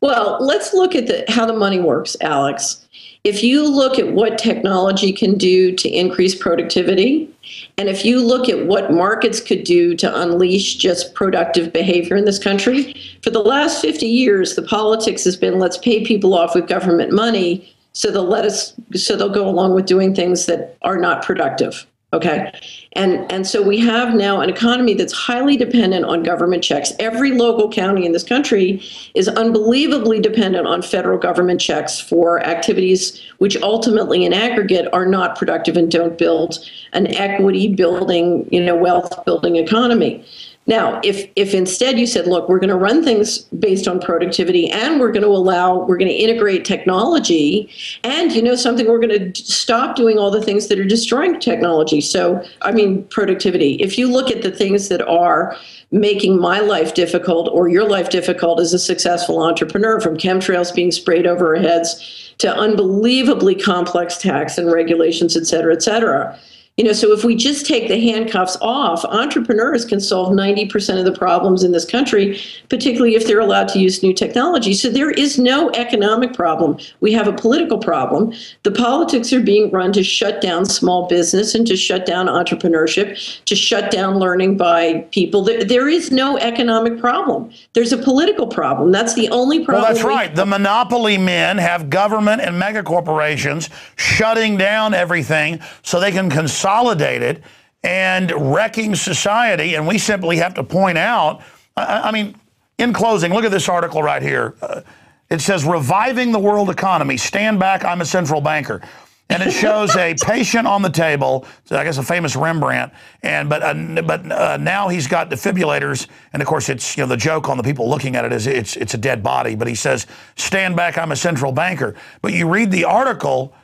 Well, let's look at the, how the money works, Alex. If you look at what technology can do to increase productivity, and if you look at what markets could do to unleash just productive behavior in this country, for the last 50 years, the politics has been let's pay people off with government money so they'll let us so they'll go along with doing things that are not productive. Okay. And, and so we have now an economy that's highly dependent on government checks. Every local county in this country is unbelievably dependent on federal government checks for activities which ultimately in aggregate are not productive and don't build an equity building, you know, wealth building economy. Now, if if instead you said, look, we're going to run things based on productivity and we're going to allow, we're going to integrate technology and you know something, we're going to stop doing all the things that are destroying technology. So, I mean, productivity. If you look at the things that are making my life difficult or your life difficult as a successful entrepreneur, from chemtrails being sprayed over our heads to unbelievably complex tax and regulations, et cetera, et cetera you know, so if we just take the handcuffs off, entrepreneurs can solve 90% of the problems in this country, particularly if they're allowed to use new technology. So there is no economic problem. We have a political problem. The politics are being run to shut down small business and to shut down entrepreneurship, to shut down learning by people. There, there is no economic problem. There's a political problem. That's the only problem. Well, that's right. The monopoly men have government and mega corporations shutting down everything so they can consume consolidated and wrecking society. And we simply have to point out, I, I mean, in closing, look at this article right here. Uh, it says, Reviving the World Economy. Stand back, I'm a central banker. And it shows a patient on the table, so I guess a famous Rembrandt, and but uh, but uh, now he's got defibrillators, and of course it's you know the joke on the people looking at it is it's it's a dead body, but he says, "Stand back, I'm a central banker." But you read the article,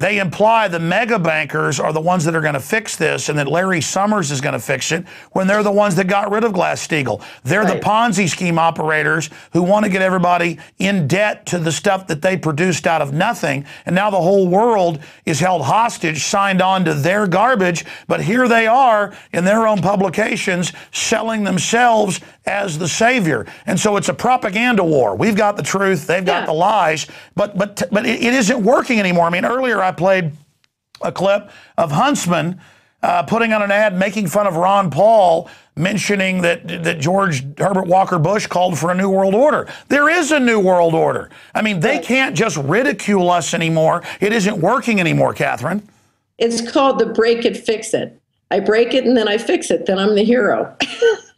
they imply the mega bankers are the ones that are going to fix this and that Larry Summers is going to fix it when they're the ones that got rid of Glass-Steagall. They're right. the Ponzi scheme operators who want to get everybody in debt to the stuff that they produced out of nothing. And now the whole world is held hostage, signed on to their garbage. But here they are in their own publications selling themselves as the savior. And so it's a propaganda war. We've got the truth, they've got yeah. the lies, but but but it, it isn't working anymore. I mean, earlier I played a clip of Huntsman uh, putting on an ad making fun of Ron Paul, mentioning that that George Herbert Walker Bush called for a new world order. There is a new world order. I mean, they can't just ridicule us anymore. It isn't working anymore, Catherine. It's called the break it, fix it. I break it and then I fix it. Then I'm the hero.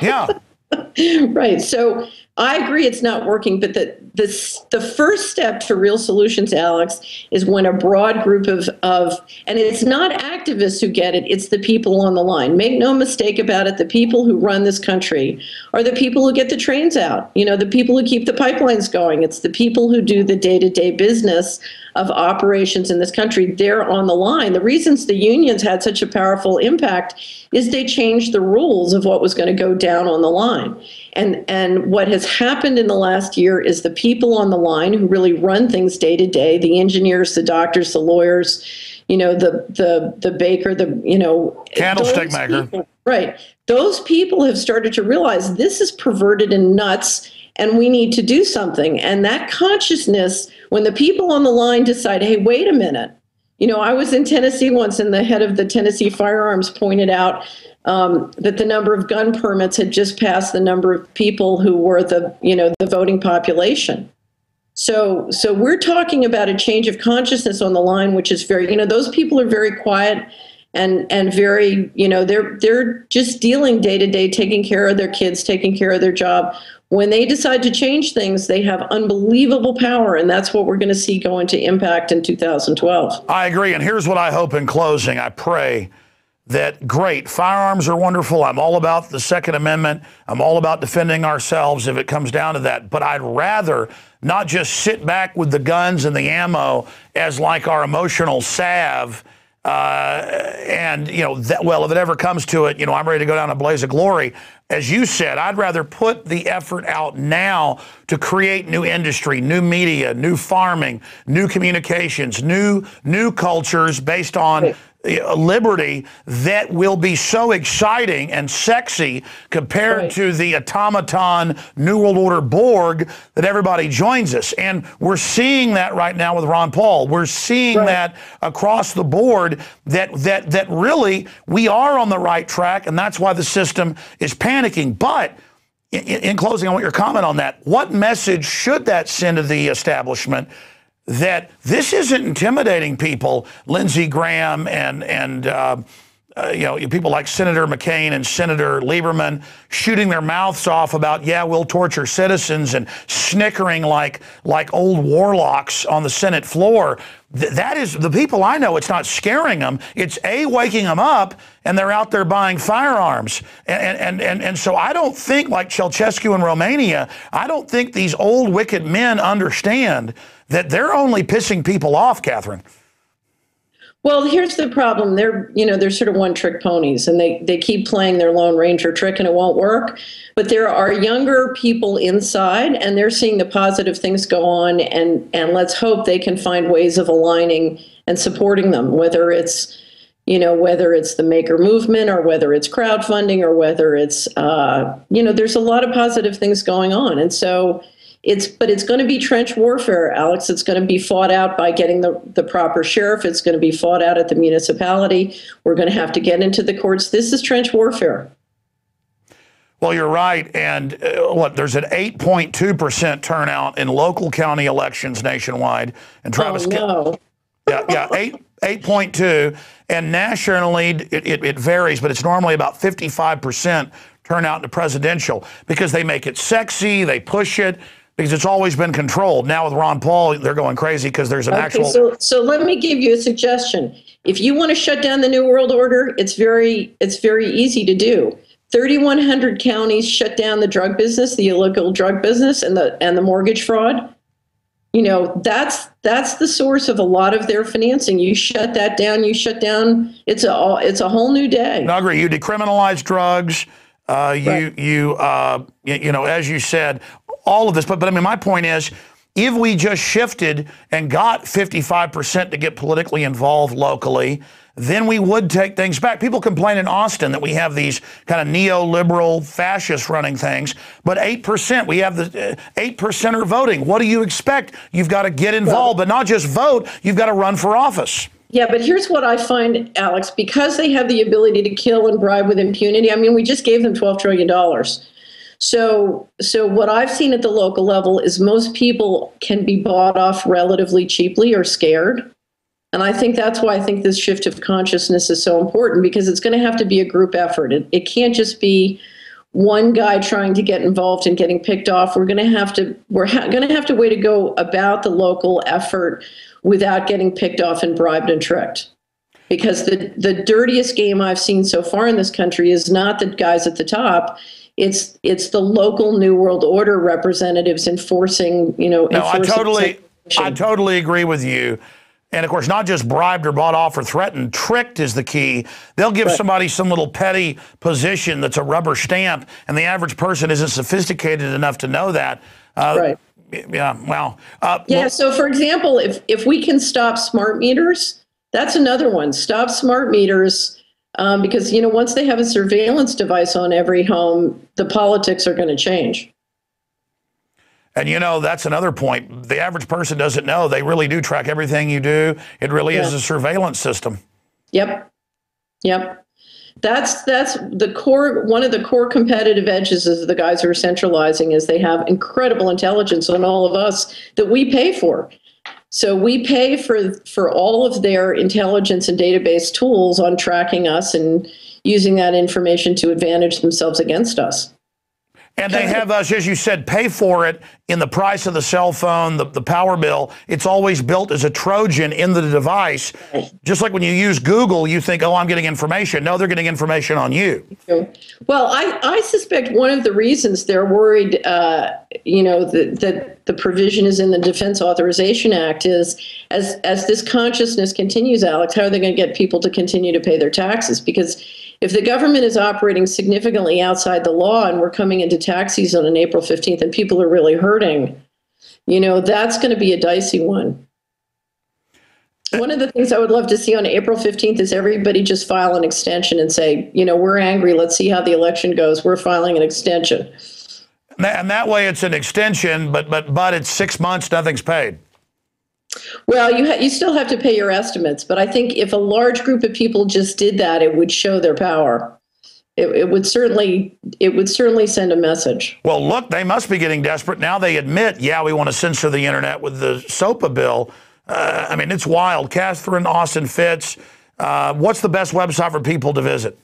yeah. right. So I agree it's not working, but the, the, the first step to real solutions, Alex, is when a broad group of, of, and it's not activists who get it, it's the people on the line. Make no mistake about it, the people who run this country are the people who get the trains out, you know, the people who keep the pipelines going. It's the people who do the day to day business of operations in this country. They're on the line. The reasons the unions had such a powerful impact is they changed the rules of what was going to go down on the line. And, and what has happened in the last year is the people on the line who really run things day to day, the engineers, the doctors, the lawyers, you know, the the the baker, the you know candlestick maker. People, right. Those people have started to realize this is perverted and nuts and we need to do something. And that consciousness, when the people on the line decide, hey, wait a minute, you know, I was in Tennessee once, and the head of the Tennessee Firearms pointed out um, that the number of gun permits had just passed the number of people who were the you know the voting population. So so we're talking about a change of consciousness on the line, which is very you know those people are very quiet and and very you know they're they're just dealing day to day, taking care of their kids, taking care of their job. When they decide to change things, they have unbelievable power, and that's what we're going to see go into impact in 2012. I agree, and here's what I hope in closing. I pray that great, firearms are wonderful. I'm all about the Second Amendment. I'm all about defending ourselves if it comes down to that. But I'd rather not just sit back with the guns and the ammo as like our emotional salve. Uh, and you know that well if it ever comes to it you know i'm ready to go down a blaze of glory as you said i'd rather put the effort out now to create new industry new media new farming new communications new new cultures based on liberty that will be so exciting and sexy compared right. to the automaton New World Order Borg that everybody joins us. And we're seeing that right now with Ron Paul. We're seeing right. that across the board that that that really we are on the right track, and that's why the system is panicking. But in, in closing, I want your comment on that. What message should that send to the establishment? That this isn't intimidating people, Lindsey Graham and and uh, uh, you know people like Senator McCain and Senator Lieberman shooting their mouths off about yeah we'll torture citizens and snickering like like old warlocks on the Senate floor. Th- that is the people I know. It's not scaring them. It's a waking them up, and they're out there buying firearms. And and and and so I don't think like Ceausescu in Romania. I don't think these old wicked men understand that they're only pissing people off, Catherine. Well, here's the problem. They're, you know, they're sort of one-trick ponies, and they they keep playing their Lone Ranger trick, and it won't work. But there are younger people inside, and they're seeing the positive things go on, and and let's hope they can find ways of aligning and supporting them, whether it's, you know, whether it's the maker movement or whether it's crowdfunding or whether it's, uh, you know, there's a lot of positive things going on, and so it's but it's going to be trench warfare, Alex. It's going to be fought out by getting the, the proper sheriff. It's going to be fought out at the municipality. We're going to have to get into the courts. This is trench warfare. Well, you're right. And uh, what? There's an 8.2% turnout in local county elections nationwide. And Travis, oh, no. yeah, yeah, eight. 8.2 and nationally it, it, it varies but it's normally about 55% turnout in the presidential because they make it sexy they push it because it's always been controlled. Now with Ron Paul, they're going crazy because there's an okay, actual. So, so let me give you a suggestion. If you want to shut down the New World Order, it's very it's very easy to do. 3,100 counties shut down the drug business, the illegal drug business, and the and the mortgage fraud. You know that's that's the source of a lot of their financing. You shut that down, you shut down. It's a it's a whole new day. No, I agree. You decriminalize drugs. Uh, you right. you uh, you, you know, as you said, all of this. But, but I mean, my point is, if we just shifted and got 55% to get politically involved locally, then we would take things back. People complain in Austin that we have these kind of neoliberal fascists running things, but 8%, we have the 8% uh, are voting. What do you expect? You've got to get involved, but not just vote, you've got to run for office. Yeah, but here's what I find, Alex, because they have the ability to kill and bribe with impunity. I mean, we just gave them $12 trillion. So, so what I've seen at the local level is most people can be bought off relatively cheaply or scared. And I think that's why I think this shift of consciousness is so important because it's going to have to be a group effort. It, it can't just be one guy trying to get involved and getting picked off. We're going to have to we're ha- going to have to way to go about the local effort without getting picked off and bribed and tricked. Because the the dirtiest game I've seen so far in this country is not the guys at the top it's it's the local New World Order representatives enforcing, you know. No, I totally, I totally agree with you. And of course, not just bribed or bought off or threatened, tricked is the key. They'll give right. somebody some little petty position that's a rubber stamp, and the average person isn't sophisticated enough to know that. Uh, right. Yeah. Well. Uh, yeah. Well, so, for example, if if we can stop smart meters, that's another one. Stop smart meters um, because you know once they have a surveillance device on every home, the politics are going to change. And you know that's another point. The average person doesn't know they really do track everything you do. It really yeah. is a surveillance system. Yep, yep. That's that's the core. One of the core competitive edges of the guys who are centralizing is they have incredible intelligence on all of us that we pay for. So we pay for for all of their intelligence and database tools on tracking us and using that information to advantage themselves against us. And they have us, as you said, pay for it in the price of the cell phone, the, the power bill. It's always built as a Trojan in the device. Just like when you use Google, you think, oh, I'm getting information. No, they're getting information on you. Well, I, I suspect one of the reasons they're worried, uh, you know, that, that the provision is in the Defense Authorization Act is as, as this consciousness continues, Alex, how are they going to get people to continue to pay their taxes? Because if the government is operating significantly outside the law and we're coming into tax season on April 15th and people are really hurting, you know, that's going to be a dicey one. One of the things I would love to see on April 15th is everybody just file an extension and say, you know, we're angry. Let's see how the election goes. We're filing an extension. And that way it's an extension, but but but it's six months, nothing's paid. Well, you ha- you still have to pay your estimates, but I think if a large group of people just did that, it would show their power. It, it would certainly it would certainly send a message. Well, look, they must be getting desperate now. They admit, yeah, we want to censor the internet with the SOPA bill. Uh, I mean, it's wild. Catherine Austin Fitts. Uh, what's the best website for people to visit?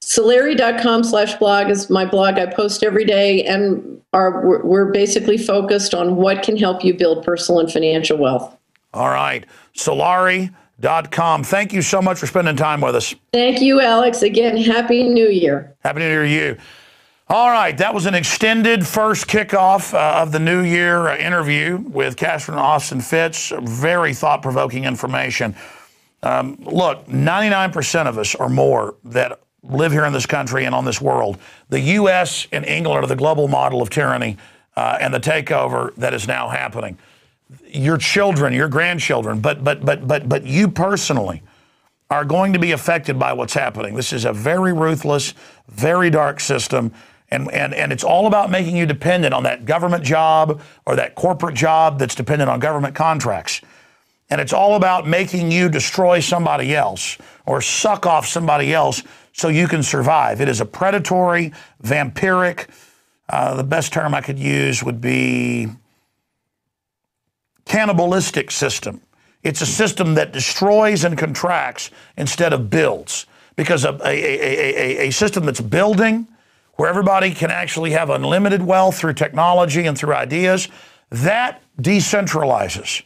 Solari.com slash blog is my blog. I post every day, and we're, we're basically focused on what can help you build personal and financial wealth. All right. Solari.com. Thank you so much for spending time with us. Thank you, Alex. Again, Happy New Year. Happy New Year to you. All right, that was an extended first kickoff uh, of the new year uh, interview with Catherine Austin Fitts. Very thought provoking information. Um, look, 99% of us or more that live here in this country and on this world, the U.S. and England are the global model of tyranny uh, and the takeover that is now happening. Your children, your grandchildren, but but but but but you personally are going to be affected by what's happening. This is a very ruthless, very dark system. And, and, and it's all about making you dependent on that government job or that corporate job that's dependent on government contracts. And it's all about making you destroy somebody else or suck off somebody else so you can survive. It is a predatory, vampiric, uh, the best term I could use would be cannibalistic system. It's a system that destroys and contracts instead of builds. Because a, a, a, a, system that's building, where everybody can actually have unlimited wealth through technology and through ideas, that decentralizes.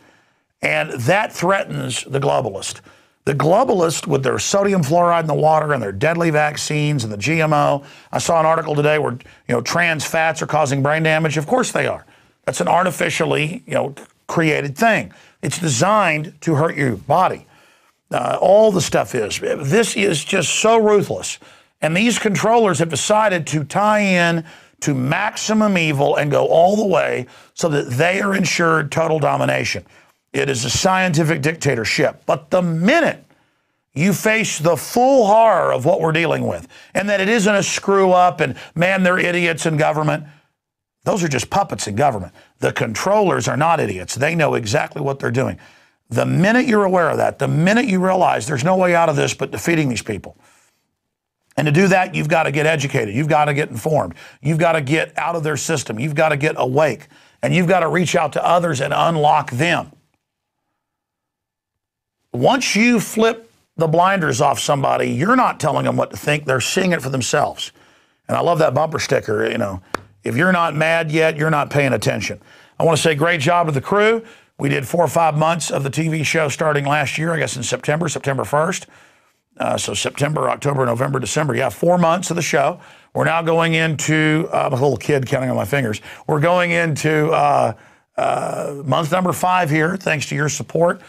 And that threatens the globalist. The globalist, with their sodium fluoride in the water and their deadly vaccines and the GMO. I saw an article today where you know trans fats are causing brain damage. Of course they are. That's an artificially you know created thing. It's designed to hurt your body. Uh, all the stuff is. This is just so ruthless. And these controllers have decided to tie in to maximum evil and go all the way so that they are ensured total domination. It is a scientific dictatorship. But the minute you face the full horror of what we're dealing with, and that it isn't a screw up and man, they're idiots in government, those are just puppets in government. The controllers are not idiots. They know exactly what they're doing. The minute you're aware of that, the minute you realize there's no way out of this but defeating these people, and to do that, you've got to get educated. You've got to get informed. You've got to get out of their system. You've got to get awake. And you've got to reach out to others and unlock them. Once you flip the blinders off somebody, you're not telling them what to think. They're seeing it for themselves. And I love that bumper sticker, you know. If you're not mad yet, you're not paying attention. I want to say great job to the crew. We did four or five months of the TV show starting last year, I guess in September, September 1st. Uh, so September, October, November, December. Yeah, four months of the show. We're now going into, uh, I'm a little kid counting on my fingers. We're going into uh, uh month number five here, thanks to your support.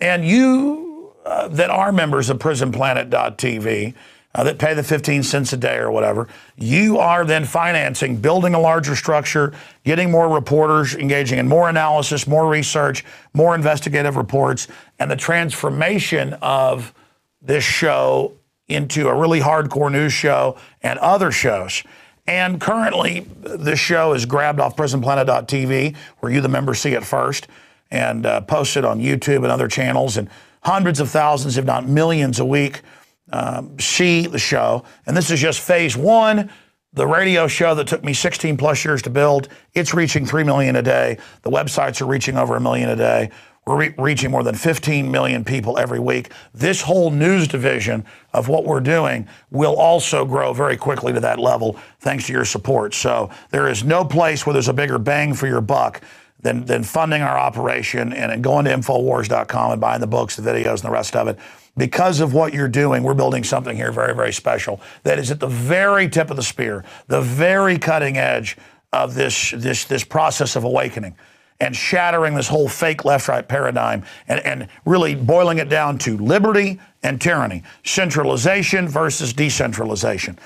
And you uh, that are members of prisonplanet.tv, uh, that pay the 15 cents a day or whatever, you are then financing building a larger structure, getting more reporters, engaging in more analysis, more research, more investigative reports, and the transformation of this show into a really hardcore news show and other shows. And currently, this show is grabbed off prisonplanet.tv, where you, the member, see it first, and uh, posted on YouTube and other channels. And hundreds of thousands, if not millions, a week um, see the show. And this is just phase one. The radio show that took me 16 plus years to build, it's reaching 3 million a day. The websites are reaching over a million a day. We're re- reaching more than 15 million people every week. This whole news division of what we're doing will also grow very quickly to that level thanks to your support. So there is no place where there's a bigger bang for your buck than, than funding our operation and, and going to Infowars.com and buying the books, the videos, and the rest of it. Because of what you're doing, we're building something here very, very special that is at the very tip of the spear, the very cutting edge of this, this, this process of awakening and shattering this whole fake left right paradigm and, and really boiling it down to liberty and tyranny, centralization versus decentralization.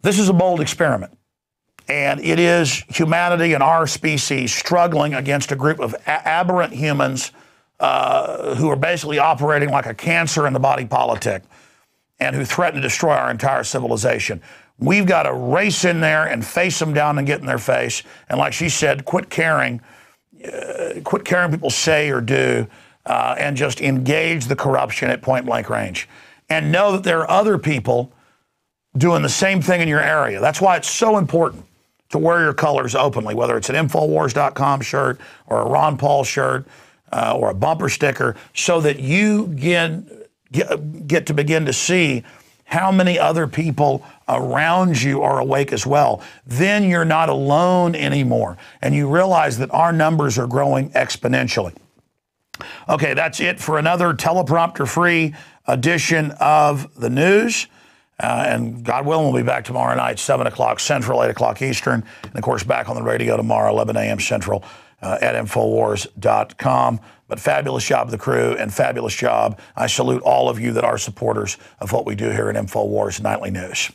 This is a bold experiment. And it is humanity and our species struggling against a group of aberrant humans uh, who are basically operating like a cancer in the body politic and who threaten to destroy our entire civilization. We've got to race in there and face them down and get in their face. And like she said, quit caring, uh, quit caring people say or do, uh, and just engage the corruption at point blank range. And know that there are other people doing the same thing in your area. That's why it's so important to wear your colors openly, whether it's an Infowars.com shirt or a Ron Paul shirt uh, or a bumper sticker, so that you get, get, get to begin to see how many other people around you are awake as well. Then you're not alone anymore. And you realize that our numbers are growing exponentially. Okay, that's it for another teleprompter free edition of the news. Uh, and God willing, we'll be back tomorrow night, 7 o'clock Central, 8 o'clock Eastern. And of course, back on the radio tomorrow, 11 a.m. Central uh, at Infowars.com. But fabulous job the crew and fabulous job. I salute all of you that are supporters of what we do here at Infowars Nightly News.